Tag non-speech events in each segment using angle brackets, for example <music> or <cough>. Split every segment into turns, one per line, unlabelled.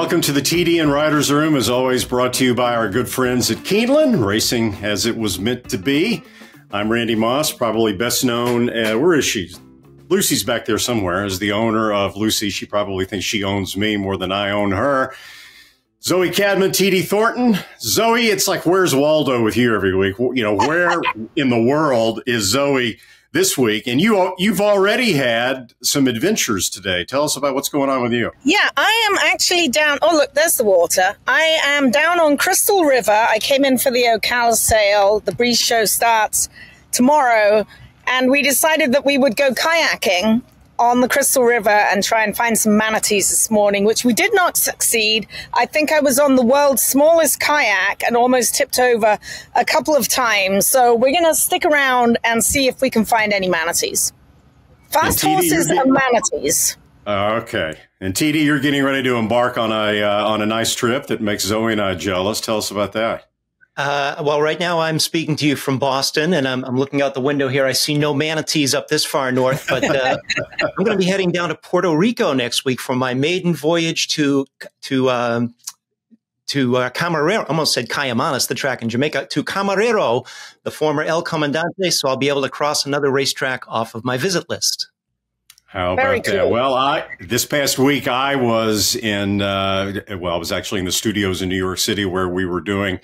Welcome to the TDN Writers Room, as always, brought to you by our good friends at Keeneland, racing as it was meant to be. I'm Randy Moss, probably best known. Uh, where is she? Lucy's back there somewhere as the owner of Lucy. She probably thinks she owns me more than I own her. Zoe Cadman, TD Thornton. Zoe, it's like, where's Waldo with you every week? You know, where <laughs> in the world is Zoe this week? And you, you've already had some adventures today. Tell us about what's going on with you.
Yeah, I am actually down. Oh, look, there's the water. I am down on Crystal River. I came in for the Ocala sale. The Breeze Show starts tomorrow. And we decided that we would go kayaking on the Crystal River and try and find some manatees this morning, which we did not succeed. I think I was on the world's smallest kayak and almost tipped over a couple of times. So we're going to stick around and see if we can find any manatees. Fast TD, horses and manatees.
Uh, okay. And TD, you're getting ready to embark on a uh, on a nice trip that makes Zoe and I jealous. Tell us about that.
Uh, well, right now I'm speaking to you from Boston, and I'm, I'm, looking out the window here. I see no manatees up this far north, but uh, <laughs> I'm going to be heading down to Puerto Rico next week for my maiden voyage to to um, to uh, Camarero. Almost said Caymanas, the track in Jamaica, to Camarero, the former El Comandante. So I'll be able to cross another racetrack off of my visit list.
How about Very that? Cool. Well, I this past week I was in uh, well, I was actually in the studios in New York City where we were doing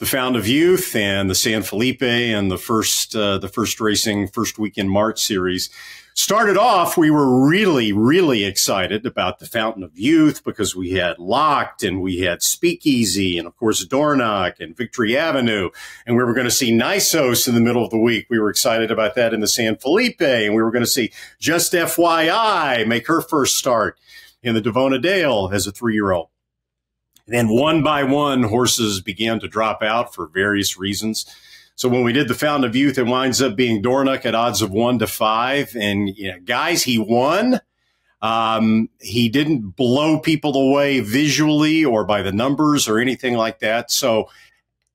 the Fountain of Youth and the San Felipe and the first uh, the first racing first week in March series. Started off, we were really, really excited about the Fountain of Youth because we had Locked and we had Speakeasy and of course Dornoch and Victory Avenue. And we were going to see Nysos in the middle of the week. We were excited about that in the San Felipe and we were going to see Just FYI make her first start in the Davona Dale as a three year old. Then one by one, horses began to drop out for various reasons. So when we did the Fountain of Youth, it winds up being Dornoch at odds of one to five. And you know, guys, he won. Um, he didn't blow people away visually or by the numbers or anything like that. So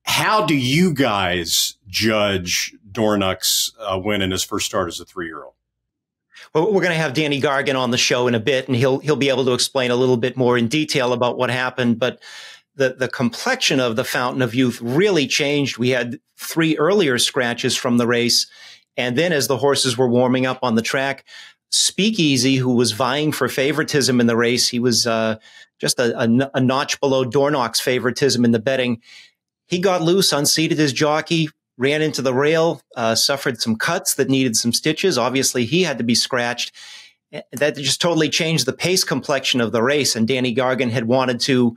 how do you guys judge Dornoch's uh, win in his first start as a three year old?
We're going to have Danny Gargan on the show in a bit, and he'll he'll be able to explain a little bit more in detail about what happened. But the the complexion of the Fountain of Youth really changed. We had three earlier scratches from the race, and then as the horses were warming up on the track, Speakeasy, who was vying for favoritism in the race, he was uh, just a, a, a notch below Dornoch's favoritism in the betting. He got loose, unseated his jockey, ran into the rail, uh, suffered some cuts that needed some stitches. Obviously, he had to be scratched. Eh, that just totally changed the pace complexion of the race. And Danny Gargan had wanted to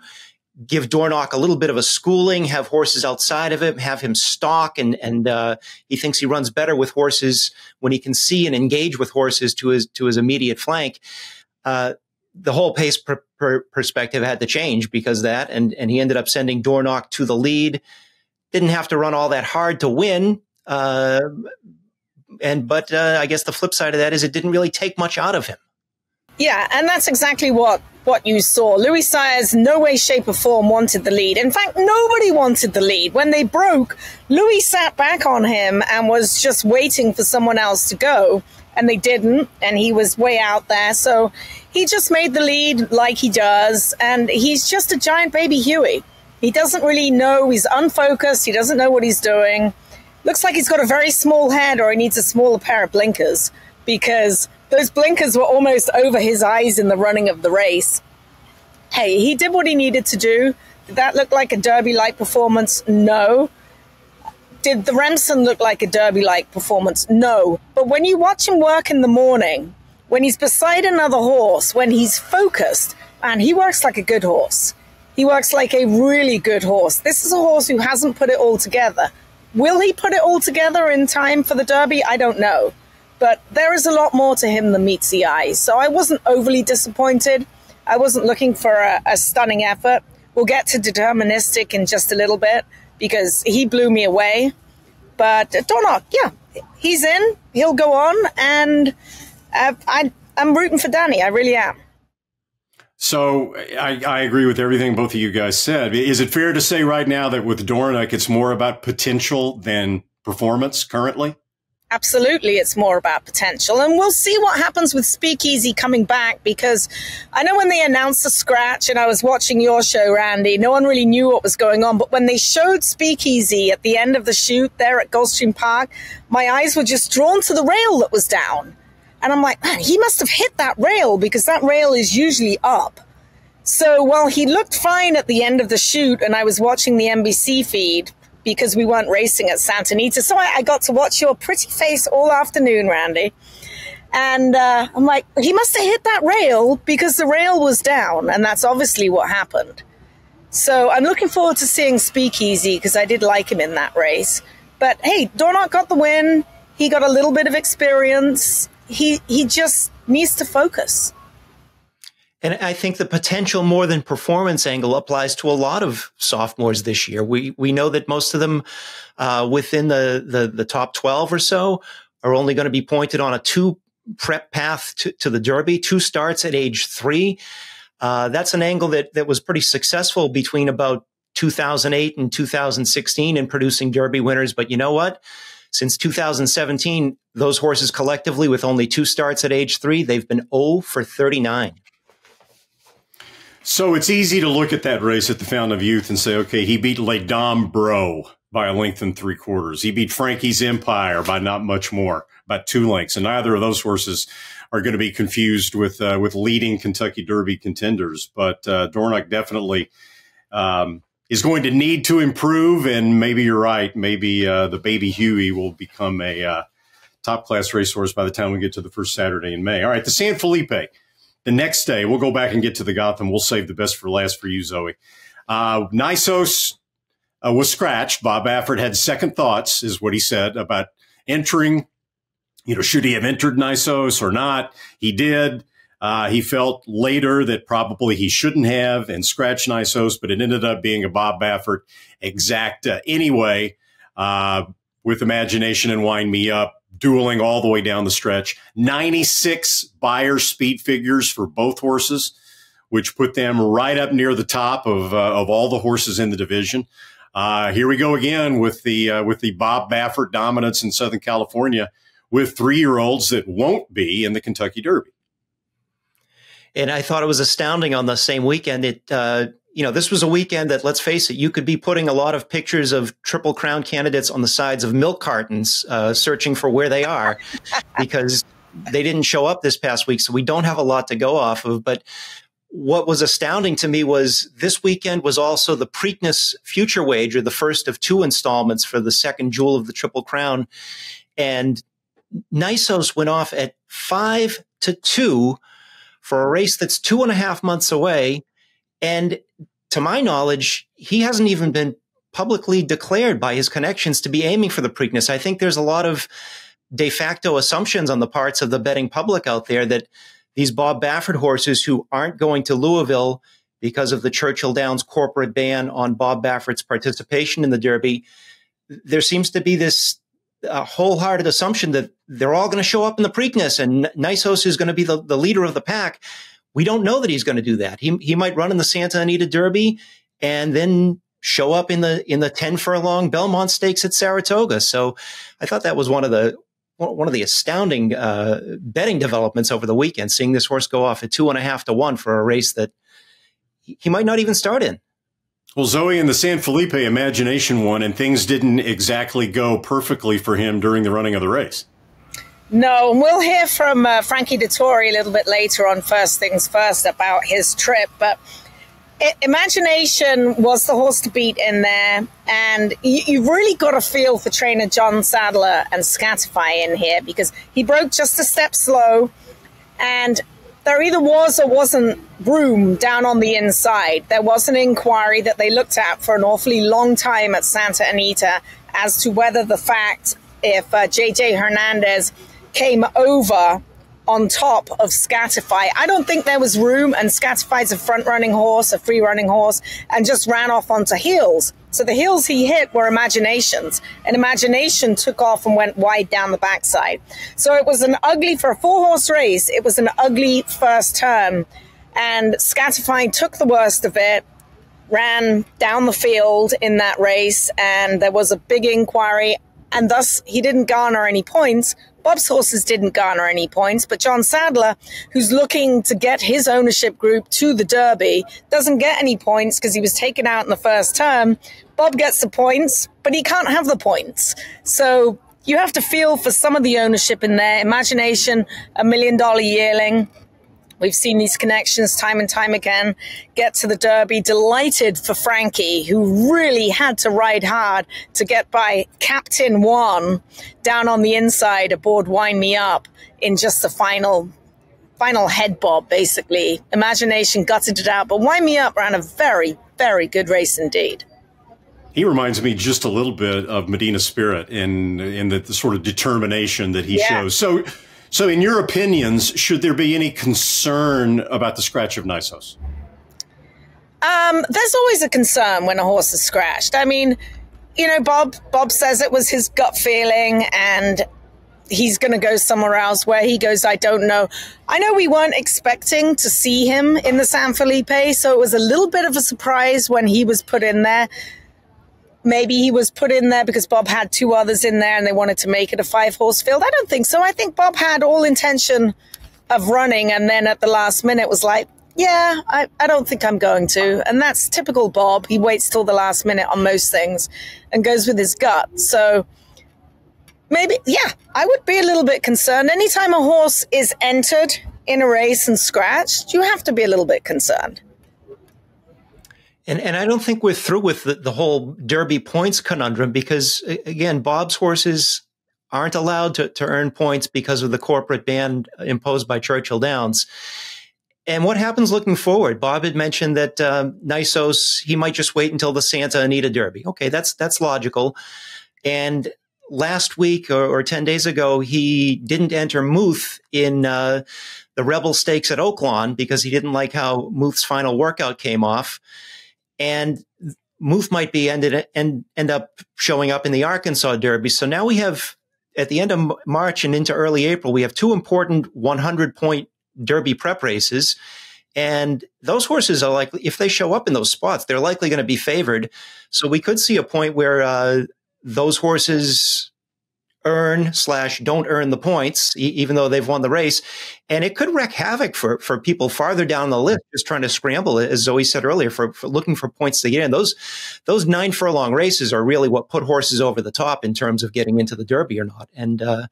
give Dornoch a little bit of a schooling, have horses outside of him, have him stalk, and and uh, he thinks he runs better with horses when he can see and engage with horses to his to his immediate flank. Uh, the whole pace per, per perspective had to change because that, and and he ended up sending Dornoch to the lead didn't have to run all that hard to win. Uh, and but uh, I guess the flip side of that is it didn't really take much out of him.
Yeah, and that's exactly what what you saw. Luis Saez, no way, shape, or form wanted the lead. In fact, nobody wanted the lead. When they broke, Luis sat back on him and was just waiting for someone else to go, and they didn't, and he was way out there. So he just made the lead like he does, and he's just a giant baby Huey. He doesn't really know. He's unfocused. He doesn't know what he's doing. Looks like he's got a very small head or he needs a smaller pair of blinkers because those blinkers were almost over his eyes in the running of the race. Hey, he did what he needed to do. Did that look like a derby like performance? No. Did the Remsen look like a derby like performance? No. But when you watch him work in the morning, when he's beside another horse, when he's focused, and he works like a good horse. He works like a really good horse. This is a horse who hasn't put it all together. Will he put it all together in time for the Derby? I don't know. But there is a lot more to him than meets the eye. So I wasn't overly disappointed. I wasn't looking for a, a stunning effort. We'll get to deterministic in just a little bit because he blew me away. But Dornoch, yeah, he's in. He'll go on. And uh, I, I'm rooting for Danny. I really am.
So I, I, agree with everything both of you guys said. Is it fair to say right now that with Dornoch, it's more about potential than performance currently?
absolutely it's more about potential and we'll see what happens with speakeasy coming back because i know when they announced the scratch and i was watching your show randy no one really knew what was going on but when they showed speakeasy at the end of the shoot there at gulfstream park my eyes were just drawn to the rail that was down and i'm like man he must have hit that rail because that rail is usually up so while he looked fine at the end of the shoot and i was watching the nbc feed because we weren't racing at Santa Anita. So I, I got to watch your pretty face all afternoon, Randy. And uh, I'm like, he must have hit that rail because the rail was down. And that's obviously what happened. So I'm looking forward to seeing Speakeasy because I did like him in that race. But hey, Dornoch got the win. He got a little bit of experience. He he just needs to focus.
And I think the potential more than performance angle applies to a lot of sophomores this year. We we know that most of them uh, within the, the, the top twelve or so are only going to be pointed on a two prep path to, to the Derby, two starts at age three. Uh, that's an angle that that was pretty successful between about 2008 and 2016 in producing Derby winners. But you know what? Since 2017, those horses collectively, with only two starts at age three, they've been 0 for 39.
So it's easy to look at that race at the Fountain of Youth and say, okay, he beat Les Dames Bro by a length and three quarters. He beat Frankie's Empire by not much more, about two lengths. And neither of those horses are going to be confused with uh, with leading Kentucky Derby contenders. But uh, Dornoch definitely um, is going to need to improve. And maybe you're right. Maybe uh, the baby Huey will become a uh, top class racehorse by the time we get to the first Saturday in May. All right, the San Felipe. The next day, we'll go back and get to the Gotham. We'll save the best for last for you, Zoe. Uh, Nysos uh, was scratched. Bob Baffert had second thoughts, is what he said about entering. You know, should he have entered Nysos or not? He did. Uh, he felt later that probably he shouldn't have and scratched Nysos, but it ended up being a Bob Baffert exact uh, anyway. Uh, with imagination and wind me up dueling all the way down the stretch. 96 Beyer speed figures for both horses, which put them right up near the top of, uh, of all the horses in the division. Uh, here we go again with the uh, with the Bob Baffert dominance in Southern California with three year olds that won't be in the Kentucky Derby.
And I thought it was astounding on the same weekend. It uh, you know, this was a weekend that, let's face it, you could be putting a lot of pictures of Triple Crown candidates on the sides of milk cartons, uh, searching for where they are, because they didn't show up this past week. So we don't have a lot to go off of. But what was astounding to me was this weekend was also the Preakness Future Wager, the first of two installments for the second jewel of the Triple Crown. And Nysos went off at five to two for a race that's two and a half months away. And to my knowledge, he hasn't even been publicly declared by his connections to be aiming for the Preakness. I think there's a lot of de facto assumptions on the parts of the betting public out there that these Bob Baffert horses who aren't going to Louisville because of the Churchill Downs corporate ban on Bob Baffert's participation in the Derby, there seems to be this uh, wholehearted assumption that they're all going to show up in the Preakness and Nysos is going to be the, the leader of the pack. We don't know that he's going to do that. He, he might run in the Santa Anita Derby and then show up in the in the 10 furlong Belmont Stakes at Saratoga. So I thought that was one of the one of the astounding uh, betting developments over the weekend, seeing this horse go off at two and a half to one for a race that he might not even start in.
Well, Zoe and the San Felipe Imagination won, and things didn't exactly go perfectly for him during the running of the race.
No, we'll hear from uh, Frankie Dettori a little bit later on First Things First about his trip. But Imagination was the horse to beat in there. And you, you've really got a feel for trainer John Sadler and Scatify in here because he broke just a step slow. And there either was or wasn't room down on the inside. There was an inquiry that they looked at for an awfully long time at Santa Anita as to whether the fact if uh, JJ Hernandez came over on top of Scatify. I don't think there was room, and Scatify's a front running horse, a free running horse, and just ran off onto heels. So the heels he hit were imaginations, and imagination took off and went wide down the backside. So it was an ugly, for a four horse race, it was an ugly first turn. And Scatify took the worst of it, ran down the field in that race, and there was a big inquiry and thus he didn't garner any points. Bob's horses didn't garner any points, but John Sadler, who's looking to get his ownership group to the Derby, doesn't get any points because he was taken out in the first term. Bob gets the points, but he can't have the points. So you have to feel for some of the ownership in there. Imagination, a million dollar yearling, We've seen these connections time and time again. Get to the Derby, delighted for Frankie, who really had to ride hard to get by Captain One down on the inside aboard Wind Me Up in just the final final head bob, basically. Imagination gutted it out, but Wind Me Up ran a very, very good race indeed.
He reminds me just a little bit of Medina Spirit in in the, the sort of determination that he yeah. shows. So so, in your opinions, should there be any concern about the scratch of Nysos?
Um, there's always a concern when a horse is scratched. I mean, you know, Bob Bob says it was his gut feeling, and he's going to go somewhere else. Where he goes, I don't know. I know we weren't expecting to see him in the San Felipe, so it was a little bit of a surprise when he was put in there maybe he was put in there because Bob had two others in there and they wanted to make it a five horse field. I don't think so. I think Bob had all intention of running and then at the last minute was like, yeah, I, I don't think I'm going to. And that's typical Bob. He waits till the last minute on most things and goes with his gut. So maybe, yeah, I would be a little bit concerned. Anytime a horse is entered in a race and scratched, you have to be a little bit concerned.
And, and I don't think we're through with the, the whole Derby points conundrum because, again, Bob's horses aren't allowed to, to earn points because of the corporate ban imposed by Churchill Downs. And what happens looking forward? Bob had mentioned that uh, Nysos he might just wait until the Santa Anita Derby. Okay, that's that's logical. And last week or, or ten days ago, he didn't enter Muth in uh, the Rebel Stakes at Oaklawn because he didn't like how Muth's final workout came off and Muth might be ended end end up showing up in the Arkansas Derby. So now we have at the end of March and into early April, we have two important 100 point Derby prep races. And those horses are likely, if they show up in those spots, they're likely going to be favored. So we could see a point where uh, those horses earn slash don't earn the points, e- even though they've won the race. And it could wreak havoc for, for people farther down the list, just trying to scramble, as Zoe said earlier, for, for looking for points to get in. Those, those nine furlong races are really what put horses over the top in terms of getting into the Derby or not. And uh,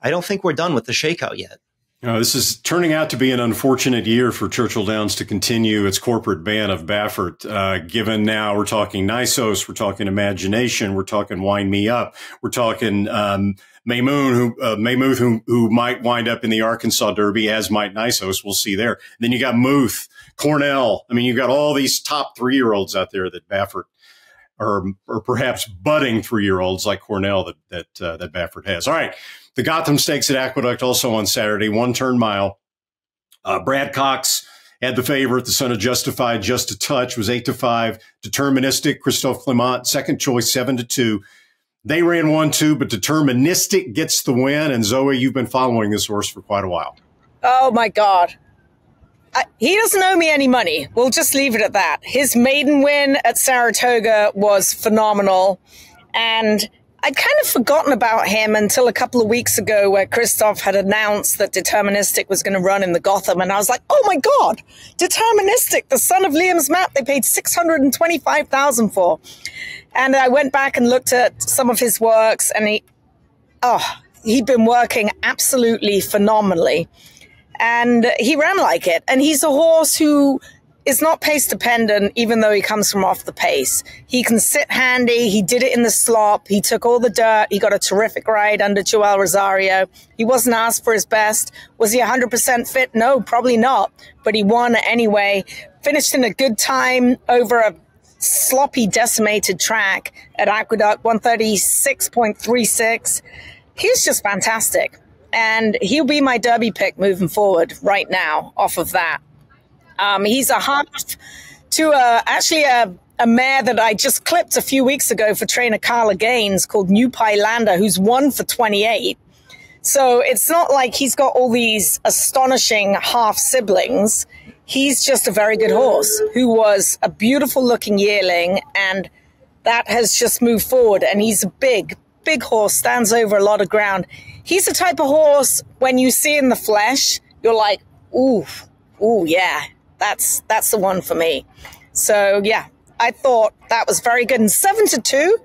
I don't think we're done with the shakeout yet.
Uh, this is turning out to be an unfortunate year for Churchill Downs to continue its corporate ban of Baffert. Uh, given now we're talking Nysos, we're talking Imagination, we're talking Wind Me Up, we're talking um, Maymoon, who uh, Maymuth, who, who might wind up in the Arkansas Derby, as might Nysos. We'll see there. Then you got Muth, Cornell. I mean, you've got all these top three year olds out there that Baffert or, or perhaps budding three year olds like Cornell that that uh, that Baffert has. All right, the Gotham Stakes at Aqueduct also on Saturday, one turn mile. Uh, Brad Cox had the favorite, the son of Justified, just a touch was eight to five. Deterministic, Christophe Clement, second choice, seven to two. They ran one two, but Deterministic gets the win. And Zoe, you've been following this horse for quite a while.
Oh my God. He doesn't owe me any money. We'll just leave it at that. His maiden win at Saratoga was phenomenal. And I'd kind of forgotten about him until a couple of weeks ago, where Christophe had announced that Deterministic was going to run in the Gotham. And I was like, oh my God, Deterministic, the son of Liam's map, they paid 625000 for. And I went back and looked at some of his works, and he, oh, he'd been working absolutely phenomenally and he ran like it. And he's a horse who is not pace dependent, even though he comes from off the pace. He can sit handy. He did it in the slop. He took all the dirt. He got a terrific ride under Joel Rosario. He wasn't asked for his best. Was he 100% fit? No, probably not. But he won anyway. Finished in a good time over a sloppy, decimated track at Aqueduct 136.36. He's just fantastic and he'll be my derby pick moving forward right now off of that. Um, he's a half to a, actually a, a mare that I just clipped a few weeks ago for trainer Carla Gaines called New Pylander, who's won for 28. So it's not like he's got all these astonishing half siblings. He's just a very good horse who was a beautiful looking yearling and that has just moved forward and he's a big, big horse, stands over a lot of ground. He's the type of horse when you see in the flesh, you're like, ooh, ooh, yeah, that's that's the one for me. So yeah, I thought that was very good. And seven to two,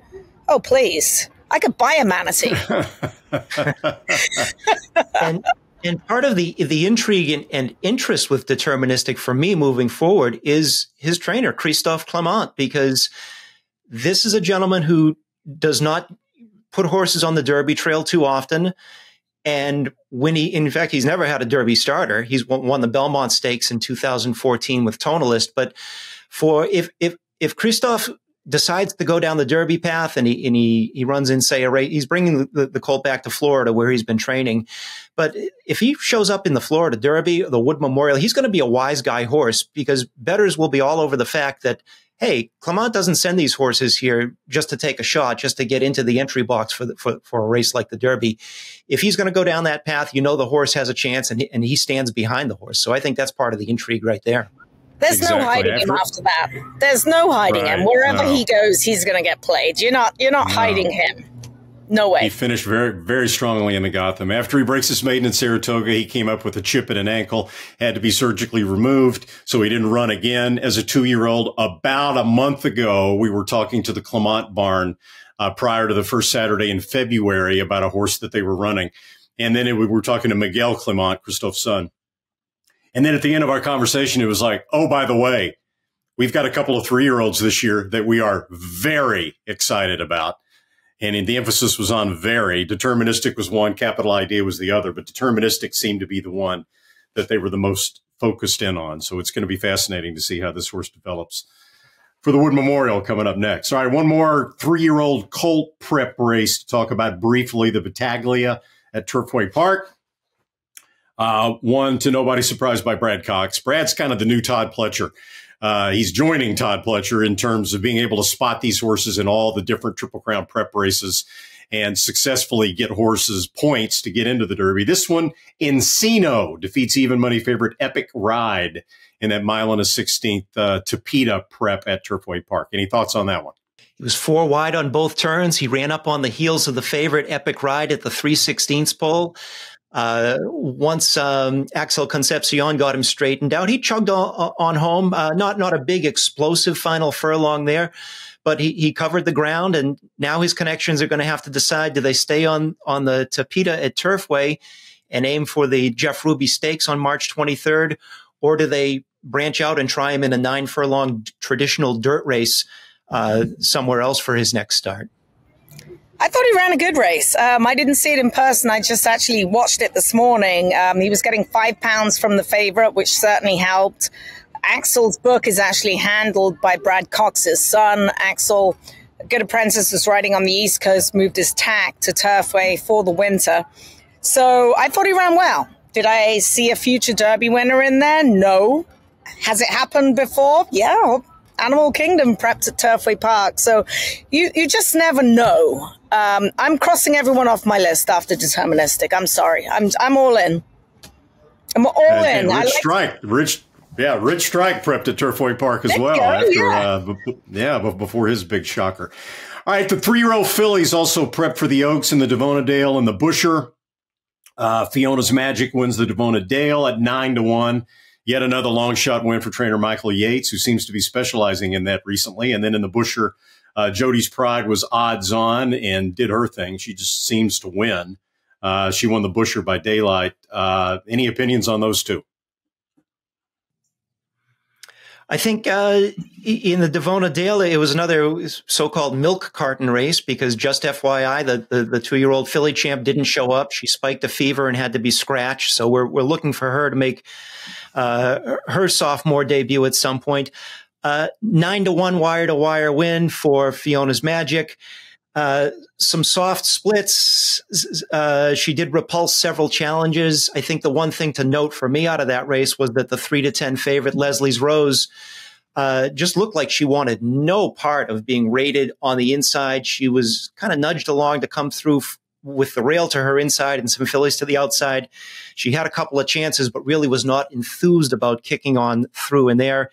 oh please, I could buy a manatee. <laughs>
and and part of the the intrigue and, and, interest with deterministic for me moving forward is his trainer Christophe Clement because this is a gentleman who does not put horses on the Derby trail too often. And when he, in fact, he's never had a Derby starter. He's won the Belmont Stakes in 2014 with Tonalist. But for if if if Christophe decides to go down the Derby path and he and he he runs in say a race, he's bringing the, the colt back to Florida where he's been training. But if he shows up in the Florida Derby, the Wood Memorial, he's going to be a wise guy horse because bettors will be all over the fact that hey, Clement doesn't send these horses here just to take a shot, just to get into the entry box for, the, for, for a race like the Derby. If he's going to go down that path, you know the horse has a chance and, and he stands behind the horse. So I think that's part of the intrigue right there.
There's exactly. no hiding after, him after that. There's no hiding right, him. Wherever no. he goes, he's going to get played. You're not. You're not no. hiding him. No way.
He finished very, very strongly in the Gotham. After he breaks his maiden in Saratoga, he came up with a chip in an ankle, had to be surgically removed, so he didn't run again as a two-year-old. About a month ago, we were talking to the Clement barn uh, prior to the first Saturday in February about a horse that they were running, and then it, we were talking to Miguel Clement, Christophe's son. And then at the end of our conversation, it was like, oh, by the way, we've got a couple of three-year-olds this year that we are very excited about and the emphasis was on very. Deterministic was one, capital idea was the other, but deterministic seemed to be the one that they were the most focused in on. So it's going to be fascinating to see how this horse develops for the Wood Memorial coming up next. All right, one more three-year-old colt prep race to talk about briefly, the Battaglia at Turfway Park. Uh, one to nobody surprised by Brad Cox. Brad's kind of the new Todd Pletcher. Uh, he's joining Todd Pletcher in terms of being able to spot these horses in all the different Triple Crown prep races and successfully get horses points to get into the Derby. This one, Encino defeats even money favorite Epic Ride in that mile and a 16th uh, prep at Turfway Park. Any thoughts on that one?
He was four wide on both turns. He ran up on the heels of the favorite Epic Ride at the 316th pole. Uh, once um, Axel Concepcion got him straightened out, he chugged on, on home. Uh, not not a big explosive final furlong there, but he, he covered the ground, and now his connections are going to have to decide: do they stay on on the Tapeta at Turfway and aim for the Jeff Ruby Stakes on March 23rd, or do they branch out and try him in a nine furlong traditional dirt race uh, somewhere else for his next start?
I thought he ran a good race. Um, I didn't see it in person. I just actually watched it this morning. Um, he was getting five pounds from the favorite, which certainly helped. Axel's book is actually handled by Brad Cox's son. Axel, good apprentice, was riding on the East Coast, moved his tack to Turfway for the winter. So I thought he ran well. Did I see a future Derby winner in there? No. Has it happened before? Yeah. Animal Kingdom prepped at Turfway Park. So you, you just never know. Um, I'm crossing everyone off my list after deterministic. I'm sorry. I'm I'm all in. I'm all and, in.
Rich like Strike, Rich, yeah, Rich Strike prepped at Turfway Park as there well. After yeah, uh, yeah, before his big shocker. All right, the three-year-old fillies also prepped for the Oaks and the Davona Dale and the Busher. Uh, Fiona's Magic wins the Davona Dale at nine to one. Yet another long shot win for trainer Michael Yates, who seems to be specializing in that recently. And then in the Busher, uh, Jody's Pride was odds on and did her thing. She just seems to win. Uh, she won the Busher by daylight. Uh, any opinions on those two?
I think uh, in the Davona Dale, it was another so-called milk carton race because just FYI, the, the, the two-year-old filly champ didn't show up. She spiked a fever and had to be scratched. So we're, we're looking for her to make uh, her sophomore debut at some point. Uh, nine to one wire to wire win for Fiona's Magic. Uh, some soft splits. Uh, she did repulse several challenges. I think the one thing to note for me out of that race was that the three to 10 favorite, Leslie's Rose, uh, just looked like she wanted no part of being rated on the inside. She was kind of nudged along to come through with the rail to her inside and some fillies to the outside. She had a couple of chances, but really was not enthused about kicking on through in there.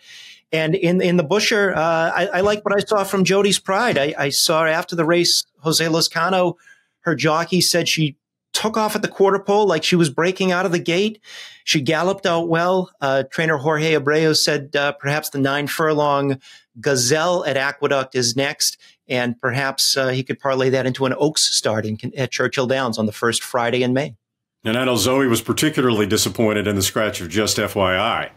And in in the Busher, uh, I, I, like what I saw from Jody's Pride. I, I, saw after the race, Jose Lezcano her jockey said she took off at the quarter pole like she was breaking out of the gate. She galloped out well. Uh, trainer Jorge Abreu said uh, perhaps the nine furlong Gazelle at Aqueduct is next, and perhaps uh, he could parlay that into an Oaks start in, at Churchill Downs on the first Friday in May.
And I know Zoe was particularly disappointed in the scratch of just FYI.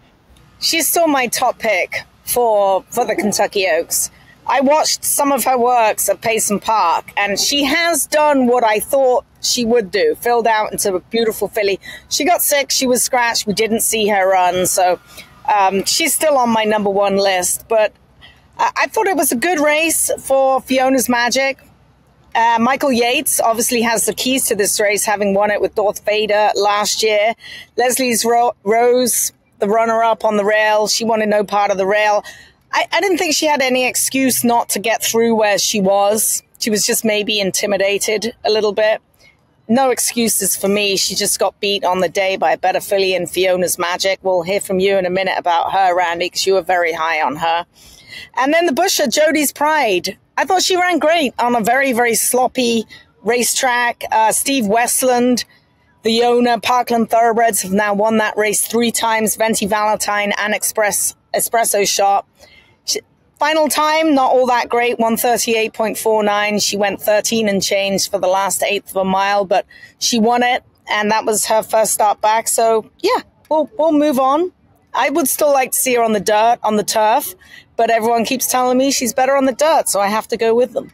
She's still my top pick for for the Kentucky Oaks. I watched some of her works at Payson Park, and she has done what I thought she would do, filled out into a beautiful filly. She got sick, she was scratched, we didn't see her run, so um, she's still on my number one list. But I, I thought it was a good race for Fiona's Magic. Uh, Michael Yates obviously has the keys to this race, having won it with Dorth Vader last year. Leslie's Ro- Rose, the runner up on the rail, she wanted no part of the rail. I, I didn't think she had any excuse not to get through where she was. She was just maybe intimidated a little bit. No excuses for me. She just got beat on the day by a better filly in Fiona's Magic. We'll hear from you in a minute about her, Randy, because you were very high on her. And then the Busher, Jody's Pride. I thought she ran great on a very, very sloppy racetrack. Uh, Steve Westland, the owner, Parkland Thoroughbreds, have now won that race three times. Venti Valentine and Express Espresso Shot. Final time, not all that great, 138.49. She went 13 and changed for the last eighth of a mile, but she won it, and that was her first start back. So, yeah, we'll, we'll move on. I would still like to see her on the dirt, on the turf, but everyone keeps telling me she's better on the dirt, so I have to go with them.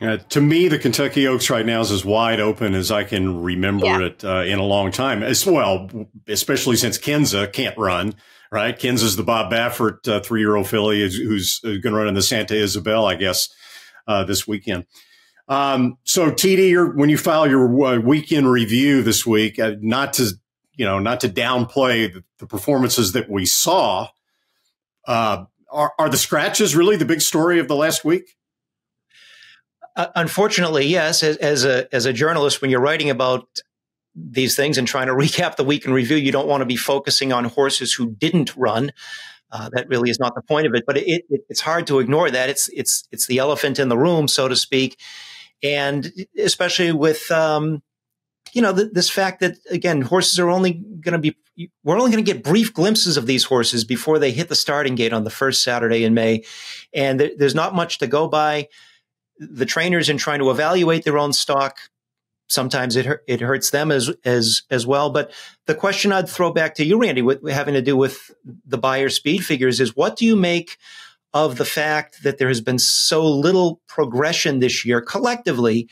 Uh, to me, the Kentucky Oaks right now is as wide open as I can remember yeah. it uh, in a long time. As well, especially since Kenza can't run, right? Kinza's the Bob Baffert uh, three-year-old filly who's, who's uh, going to run in the Santa Ysabel, I guess, uh, this weekend. Um, so, TD, when you file your uh, weekend review this week, not to you know, not to downplay the, the performances that we saw, uh, are, are the scratches really the big story of the last week?
Uh, unfortunately, yes. As, as, a as a journalist, when you're writing about these things and trying to <laughs> recap the week in review, you don't want to be focusing on horses who didn't run. Uh, that really is not the point of it, but it, it, it's hard to ignore that. It's it's it's the elephant in the room, so to speak, and especially with um, you know, th- this fact that again, horses are only going to be, we're only going to get brief glimpses of these horses before they hit the starting gate on the first Saturday in May. And th- there's not much to go by. The trainers in trying to evaluate their own stock, sometimes it, it hurts them as, as, as well. But the question I'd throw back to you, Randy, with having to do with the Beyer speed figures is what do you make of the fact that there has been so little progression this year collectively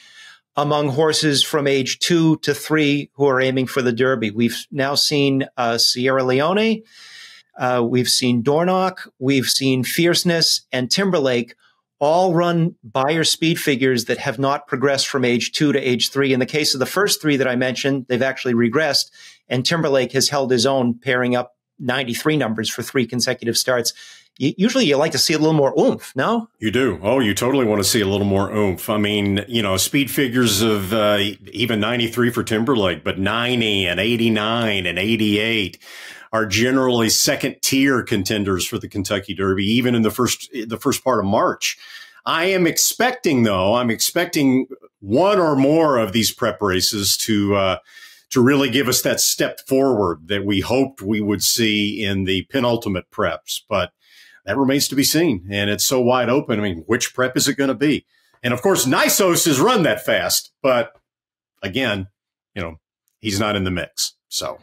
among horses from age two to three who are aiming for the Derby. We've now seen uh, Sierra Leone, uh, we've seen Dornoch, we've seen Fierceness and Timberlake all run Beyer speed figures that have not progressed from age two to age three. In the case of the first three that I mentioned, they've actually regressed, and Timberlake has held his own, pairing up 93 numbers for three consecutive starts usually you like to see a little more oomph, no?
You do. Oh, you totally want to see a little more oomph. I mean, you know, speed figures of uh, even 93 for Timberlake, but 90 and 89 and 88 are generally second tier contenders for the Kentucky Derby, even in the first the first part of March. I am expecting, though, I'm expecting one or more of these prep races to uh, to really give us that step forward that we hoped we would see in the penultimate preps. But that remains to be seen. And it's so wide open. I mean, which prep is it going to be? And of course, Nysos has run that fast, but again, you know, he's not in the mix. So,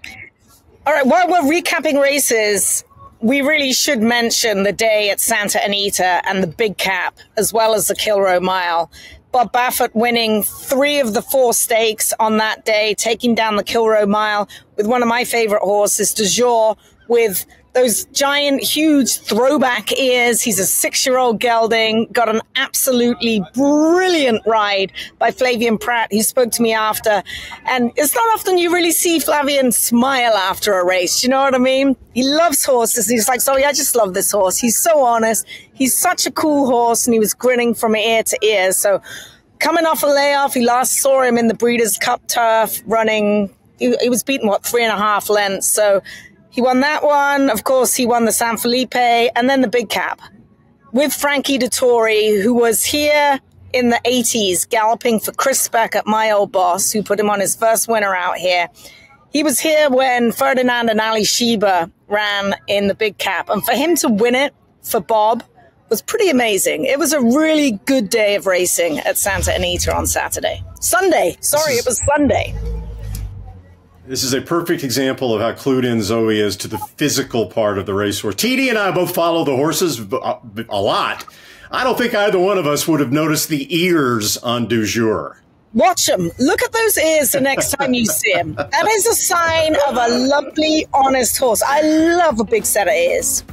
all right, while we're recapping races, we really should mention the day at Santa Anita and the big cap, as well as the Kilroe Mile. Bob Baffert winning three of the four stakes on that day, taking down the Kilroe Mile with one of my favorite horses, Du Jour, with those giant, huge throwback ears. He's a six year old gelding, got an absolutely brilliant ride by Flavien Prat, He spoke to me after. And it's not often you really see Flavien smile after a race. You know what I mean? He loves horses. He's like, sorry, I just love this horse. He's so honest. He's such a cool horse. And he was grinning from ear to ear. So coming off a layoff, he last saw him in the Breeders' Cup turf running. He, he was beaten, what, three and a half lengths. So he won that one. Of course, he won the San Felipe and then the big cap with Frankie Dettori, who was here in the 80s, galloping for Chris Beckert, my old boss, who put him on his first winner out here. He was here when Ferdinand and Alysheba ran in the big cap. And for him to win it for Bob was pretty amazing. It was a really good day of racing at Santa Anita on Saturday. Sunday. Sorry, it was Sunday.
This is a perfect example of how clued in Zoe is to the physical part of the racehorse. TD and I both follow the horses uh, a lot. I don't think either one of us would have noticed the ears on Du Jour.
Watch him. Look at those ears the next time you see him. That is a sign of a lovely, honest horse. I love a big set of ears.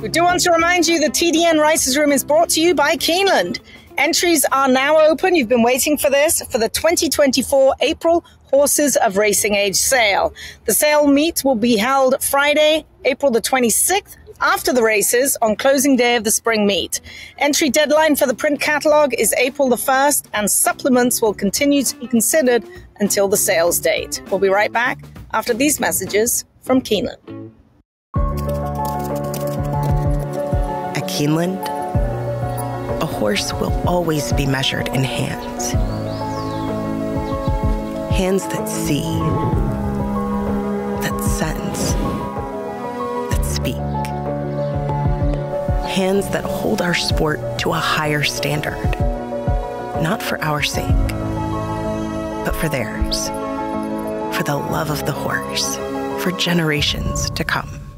We do want to remind you the TDN Writers Room is brought to you by Keeneland. Entries are now open. You've been waiting for this for the 2024 April Horses of Racing Age sale. The sale meet will be held Friday, April the 26th after the races on closing day of the spring meet. Entry deadline for the print catalogue is April the 1st, and supplements will continue to be considered until the sales date. We'll be right back after these messages from Keeneland.
At Keeneland, a horse will always be measured in hands. Hands that see, that sense, that speak hands that hold our sport to a higher standard. Not for our sake, but for theirs. For the love of the horse, for generations to come.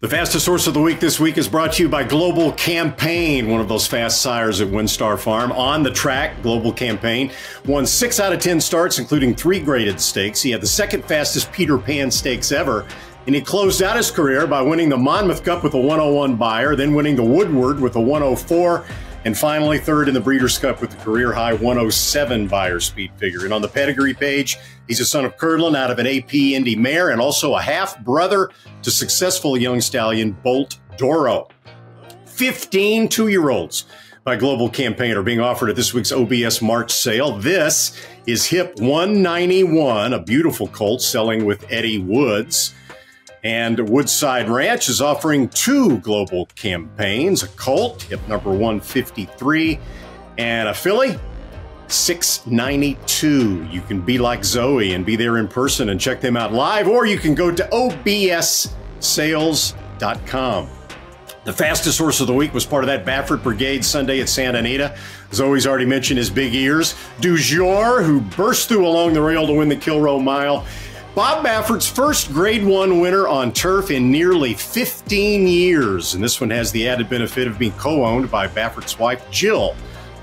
The fastest horse of the week this week is brought to you by Global Campaign, one of those fast sires at WinStar Farm. On the track, Global Campaign won six out of 10 starts, including three graded stakes. He had the second fastest Peter Pan stakes ever and he closed out his career by winning the Monmouth Cup with a 101 Beyer, then winning the Woodward with a 104, and finally third in the Breeders' Cup with the career high 107 Beyer speed figure. And on the pedigree page, he's a son of Curlin out of an AP Indy mare and also a half brother to successful young stallion Bolt d'Oro. 15 two year olds by Global Campaign are being offered at this week's OBS March sale. This is HIP 191, a beautiful colt selling with Eddie Woods. And Woodside Ranch is offering two global campaigns a Colt, hip number 153, and a filly, 692. You can be like Zoe and be there in person and check them out live, or you can go to obssales.com. The fastest horse of the week was part of that Baffert Brigade Sunday at Santa Anita. Zoe's already mentioned his big ears. Du Jour, who burst through along the rail to win the Kilroe Mile. Bob Baffert's first grade one winner on turf in nearly 15 years. And this one has the added benefit of being co owned by Baffert's wife, Jill,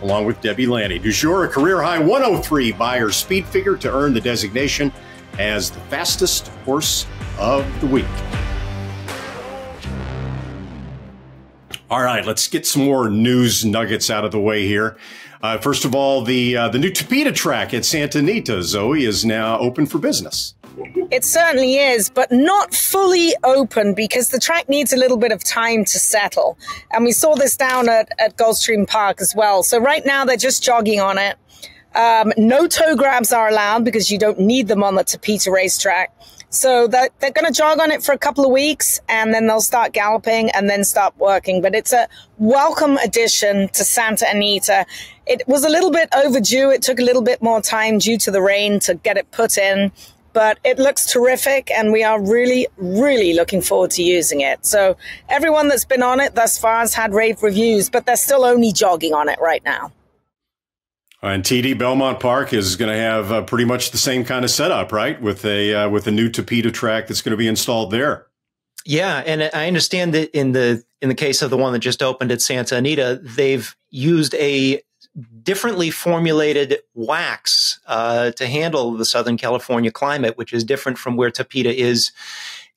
along with Debbie Lanny. Du jour, a career high 103 Beyer speed figure to earn the designation as the fastest horse of the week. All right, let's get some more news nuggets out of the way here. Uh, first of all, the uh, the new Tapeta track at Santa Anita, Zoe, is now open for business.
It certainly is, but not fully open because the track needs a little bit of time to settle. And we saw this down at, at Gulfstream Park as well. So right now they're just jogging on it. Um, no toe grabs are allowed because you don't need them on the Tapeta racetrack. So they're, they're going to jog on it for a couple of weeks and then they'll start galloping and then start working. But it's a welcome addition to Santa Anita. It was a little bit overdue. It took a little bit more time due to the rain to get it put in but it looks terrific and we are really, really looking forward to using it. So everyone that's been on it thus far has had rave reviews, but they're still only jogging on it right now.
And TD Belmont Park is going to have uh, pretty much the same kind of setup, right? With a uh, with a new Tapeta track that's going to be installed there.
Yeah, and I understand that in the in the case of the one that just opened at Santa Anita, they've used a differently formulated wax uh, to handle the Southern California climate, which is different from where Tapeta is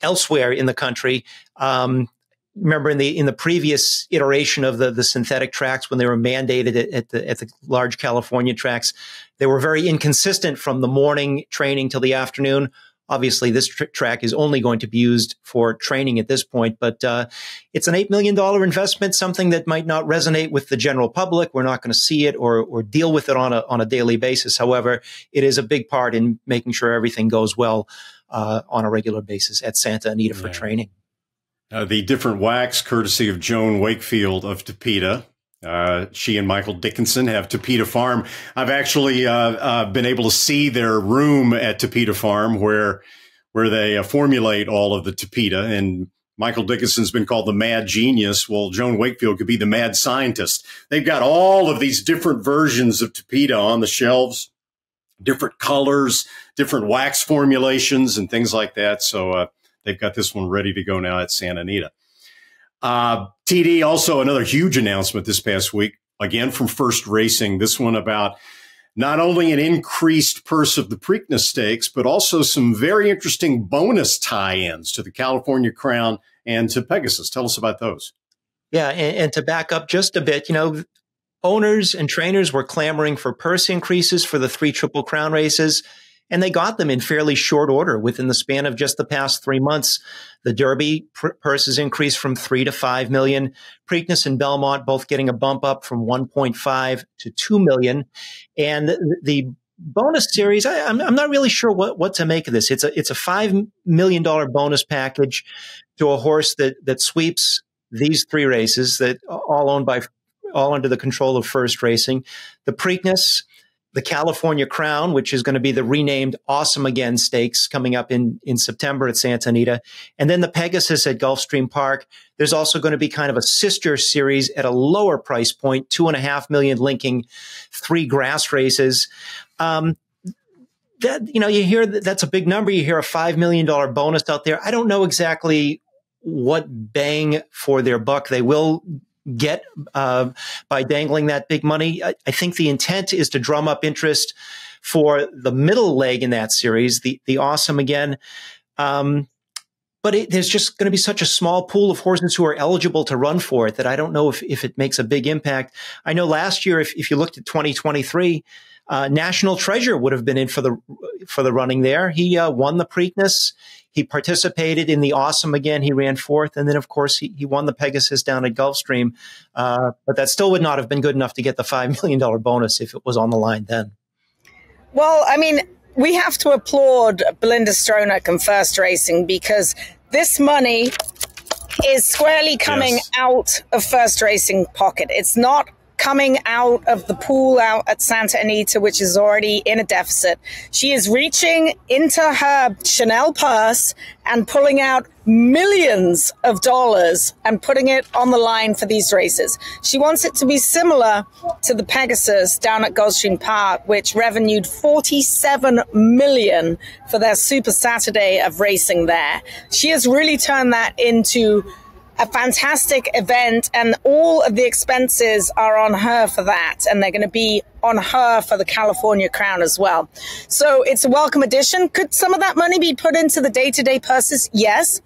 elsewhere in the country. Um, remember in the in the previous iteration of the the synthetic tracks when they were mandated at, at, the at the large California tracks, they were very inconsistent from the morning training till the afternoon. Obviously, this tr- track is only going to be used for training at this point, but uh, it's an $8 million investment, something that might not resonate with the general public. We're not going to see it or, or deal with it on a, on a daily basis. However, it is a big part in making sure everything goes well uh, on a regular basis at Santa Anita for training.
Uh, the different wax, courtesy of Joan Wakefield of Tapeta. Uh, she and Michael Dickinson have Tapeta Farm. I've actually uh, uh, been able to see their room at Tapeta Farm where where they uh, formulate all of the Tapeta. And Michael Dickinson's been called the mad genius. Well, Joan Wakefield could be the mad scientist. They've got all of these different versions of Tapeta on the shelves, different colors, different wax formulations, and things like that. So uh, they've got this one ready to go now at Santa Anita. Uh, TD also another huge announcement this past week, again from First Racing. This one about not only an increased purse of the Preakness Stakes, but also some very interesting bonus tie-ins to the California Crown and to Pegasus. Tell us about those.
Yeah, and, and to back up just a bit, you know, owners and trainers were clamoring for purse increases for the three Triple Crown races and they got them in fairly short order within the span of just the past three months. The Derby pr- purses increased from three to five million. Preakness and Belmont both getting a bump up from 1.5 to 2 million. And the, bonus series, I, am I'm, I'm not really sure what, what to make of this. It's a, it's a $5 million bonus package to a horse that, that sweeps these three races that all owned by, all under the control of First Racing. The Preakness, the California Crown, which is going to be the renamed Awesome Again Stakes coming up in, in September at Santa Anita. And then the Pegasus at Gulfstream Park. There's also going to be kind of a sister series at a lower price point, two and a half million linking three grass races. Um, that, you know, you hear that that's a big number. You hear a $5 million bonus out there. I don't know exactly what bang for their buck they will get uh, by dangling that big money. I, I, think the intent is to drum up interest for the middle leg in that series, the the awesome again. Um, but it, there's just going to be such a small pool of horses who are eligible to run for it that I don't know if, if it makes a big impact. I know last year, if, if you looked at 2023, uh, National Treasure would have been in for the for the running there. He uh, won the Preakness. He participated in the Awesome again. He ran fourth, and then of course he, he won the Pegasus down at Gulfstream. Uh, but that still would not have been good enough to get the five <laughs> million dollar bonus if it was on the line then.
Well, I mean, we have to applaud Belinda Stronach and First Racing because this money is squarely coming yes. out of First Racing pocket. It's not coming out of the pool out at Santa Anita, which is already in a deficit. She is reaching into her Chanel purse and pulling out millions of dollars and putting it on the line for these races. She wants it to be similar to the Pegasus down at Gulfstream Park, which revenued 47 million for their Super Saturday of racing there. She has really turned that into a fantastic event and all of the expenses are on her for that and they're going to be on her for the California crown as well. So it's a welcome addition. Could some of that money be put into the day-to-day purses? Yes.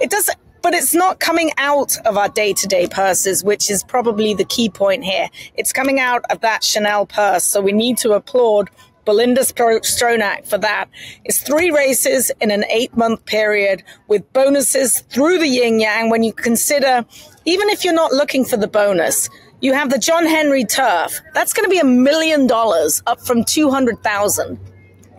It does but it's not coming out of our day-to-day purses, which is probably the key point here. It's coming out of that Chanel purse. So we need to applaud Belinda Stronach for that. It's three races in an eight month period with bonuses through the yin yang. When you consider, even if you're not looking for the bonus, you have the John Henry Turf. That's going to be a million dollars up from 200,000.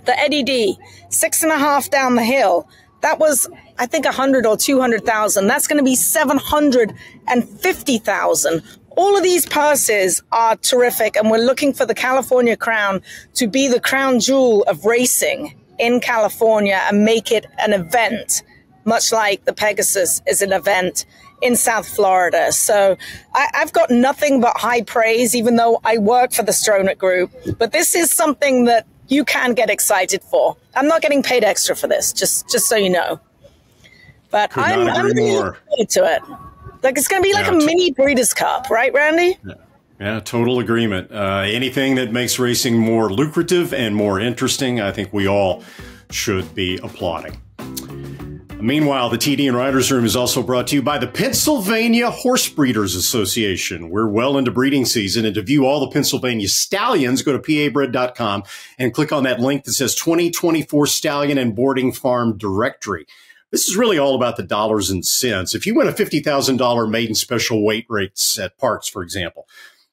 The Eddie D, six and a half down the hill. That was, I think, a hundred or 200,000. That's going to be 750,000 all of these purses are terrific, and we're looking for the California Crown to be the crown jewel of racing in California and make it an event, much like the Pegasus is an event in South Florida. So I, have got nothing but high praise, even though I work for the Stronach Group. But this is something that you can get excited for. I'm not getting paid extra for this, just just so you know. But Could I'm, I'm really looking to it. Like it's going to be like yeah, a t- mini Breeders' Cup, right, Randy?
Yeah. Yeah, total agreement. Uh, anything that makes racing more lucrative and more interesting, I think we all should be applauding. Meanwhile, the TDN Writers Room is also brought to you by the Pennsylvania Horse Breeders Association. We're well into breeding season, and to view all the Pennsylvania stallions, go to pabred.com and click on that link that says 2024 Stallion and Boarding Farm Directory. This is really all about the dollars and cents. If you win a $50,000 maiden special weight race at Parx, for example,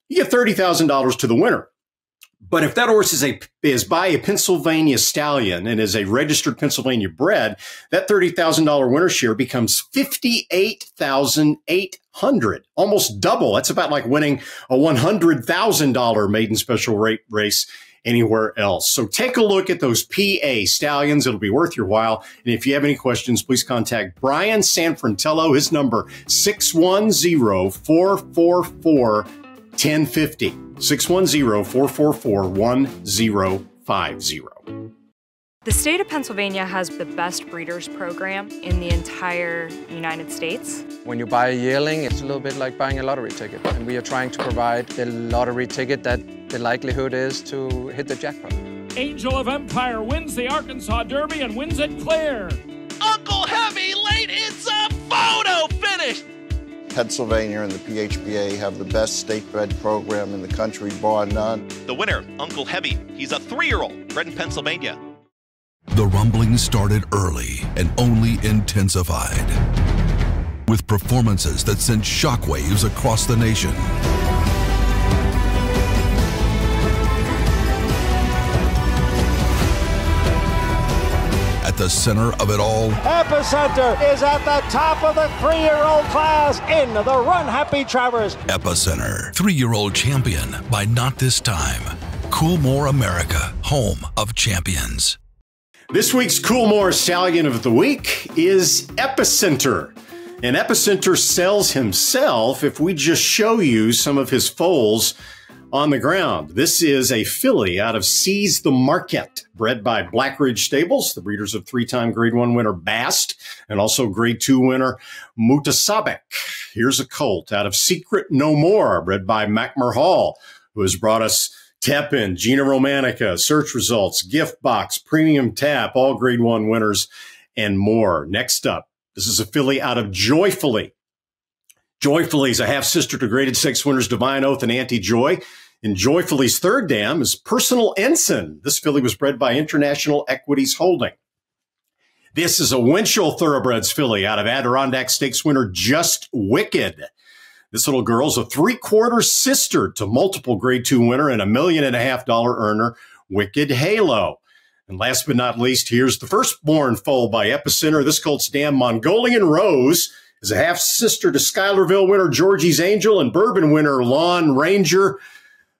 you get $30,000 to the winner. But if that horse is a is by a Pennsylvania stallion and is a registered Pennsylvania bred, that thirty thousand dollar winner share becomes fifty eight thousand eight hundred, almost double. That's about like winning a one hundred thousand dollar maiden special rate race anywhere else. So take a look at those PA stallions. It'll be worth your while. And if you have any questions, please contact Brian Sanfratello. His number 610 444
The state of Pennsylvania has the best breeders program in the entire United States.
When you buy a yearling, it's a little bit like buying a lottery ticket. And we are trying to provide the lottery ticket that the likelihood is to hit the jackpot.
Angel of Empire wins the Arkansas Derby and wins it clear.
Uncle Heavy late, it's a photo finish.
Pennsylvania and the PHBA have the best state bred program in the country, bar none.
The winner, Uncle Heavy. He's a three year old bred in Pennsylvania.
The rumbling started early and only intensified with performances that sent shockwaves across the nation. At the center of it all,
Epicenter is at the top of the three year old class in the Run Happy Travers.
Epicenter, three year old champion by Not This Time. Coolmore America, home of champions.
This week's Coolmore Stallion of the Week is Epicenter. And Epicenter sells himself if we just show you some of his foals on the ground. This is a filly out of Seize the Market, bred by Blackridge Stables, the breeders of three-time Grade 1 winner Bast, and also Grade 2 winner Mutasabek. Here's a colt out of Secret No More, bred by Machmer Hall, who has brought us Tepin, Gina Romantica, search results, gift box, premium tap, all Grade 1 winners, and more. Next up, this is a filly out of Joyfully. Joyfully is a half sister to graded six winners Divine Oath and Anti Joy. And Joyfully's third dam is Personal Ensign. This filly was bred by International Equities Holding. This is a Winchell Thoroughbreds filly out of Adirondack Stakes winner Just Wicked. This little girl's a three quarter sister to multiple grade two winner and a million and a half dollar earner, Wicked Halo. And last but not least, here's the firstborn foal by Epicenter. This colt's dam Mongolian Rose is a half sister to Schuylerville winner Georgie's Angel and Bourbon winner Lawn Ranger.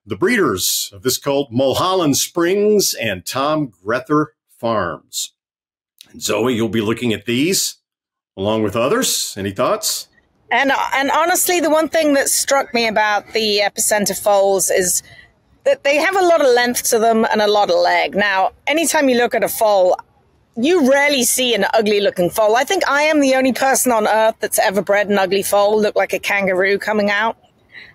The breeders of this colt, Mulholland Springs and Tom Grether Farms. And Zoe, you'll be looking at these along with others. Any thoughts?
And and honestly, the one thing that struck me about the epicenter foals is that they have a lot of length to them and a lot of leg. Now, anytime you look at a foal, you rarely see an ugly looking foal. I think I am the only person on earth that's ever bred an ugly foal, look like a kangaroo coming out.